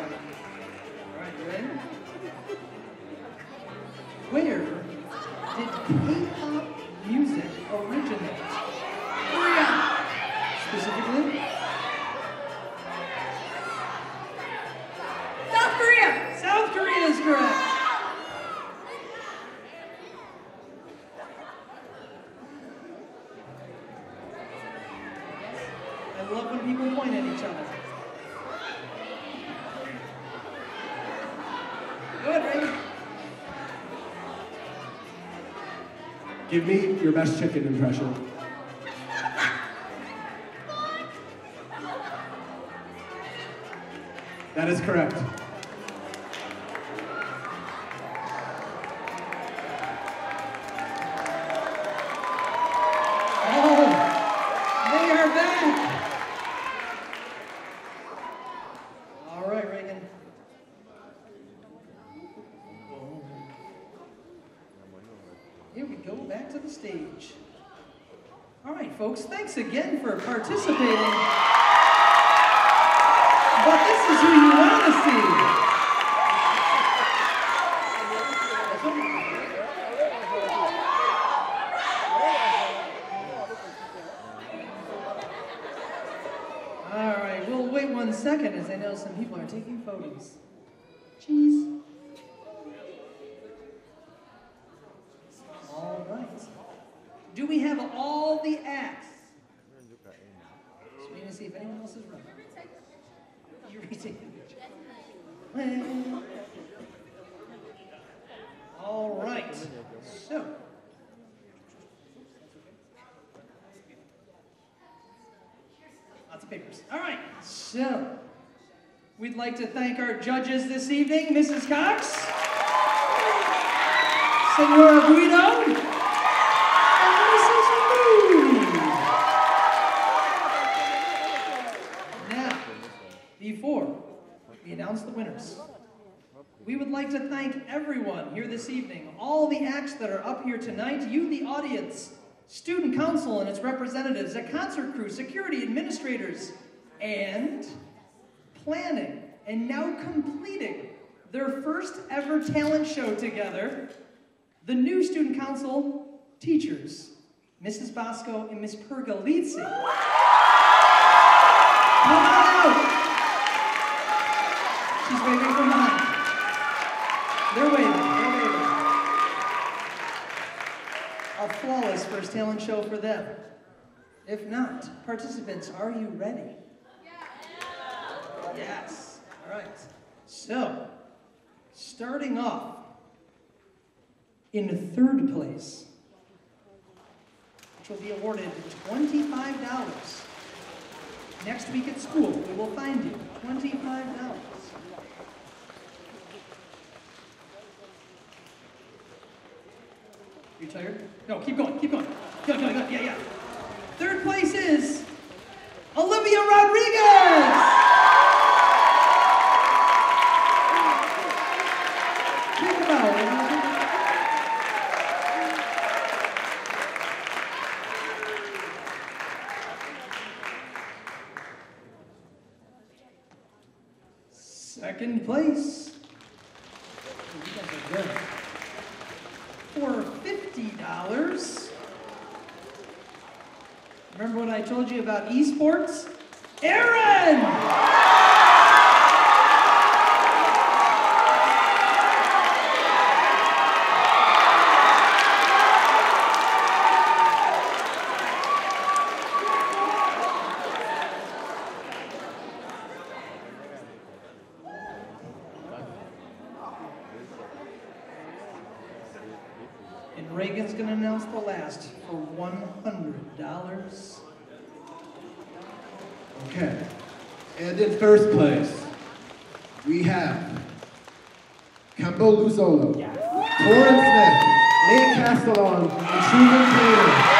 Give me your best chicken impression. That is correct. Oh, they are back. All right, Reagan. Here we go, back to the stage. All right, folks, thanks again for participating. But this is who you want to see. All right, we'll wait one second as I know some people are taking photos. Cheese. All right. Do we have all the acts? Just waiting to see if anyone else is ready. You're taking a picture. Well, All right. So. Lots of papers. All right. So, we'd like to thank our judges this evening, Mrs. Cox, Senora Guido, and Mrs. Mooney. Now, before we announce the winners, we would like to thank everyone here this evening, all the acts that are up here tonight, you, the audience, student council and its representatives, a concert crew, security administrators, and planning and now completing their first ever talent show together, the new student council teachers, Mrs. Bosco and Miss Pergolizzi. Come on out! She's waving from behind. They're waving. Flawless first talent show for them. If not, participants, are you ready? Yes. All right. So, starting off in third place, which will be awarded $25. Next week at school, we will find you $25. You tired? No, keep going, keep going. Go, go, go. Yeah, yeah. Third place is Olivia Rodriguez. Second place. told you about esports, Aaron! Reagan's going to announce the last. first place, we have Campbell Luzolo, yeah. Torrance Smith, Nate Castellon, and Truman Taylor.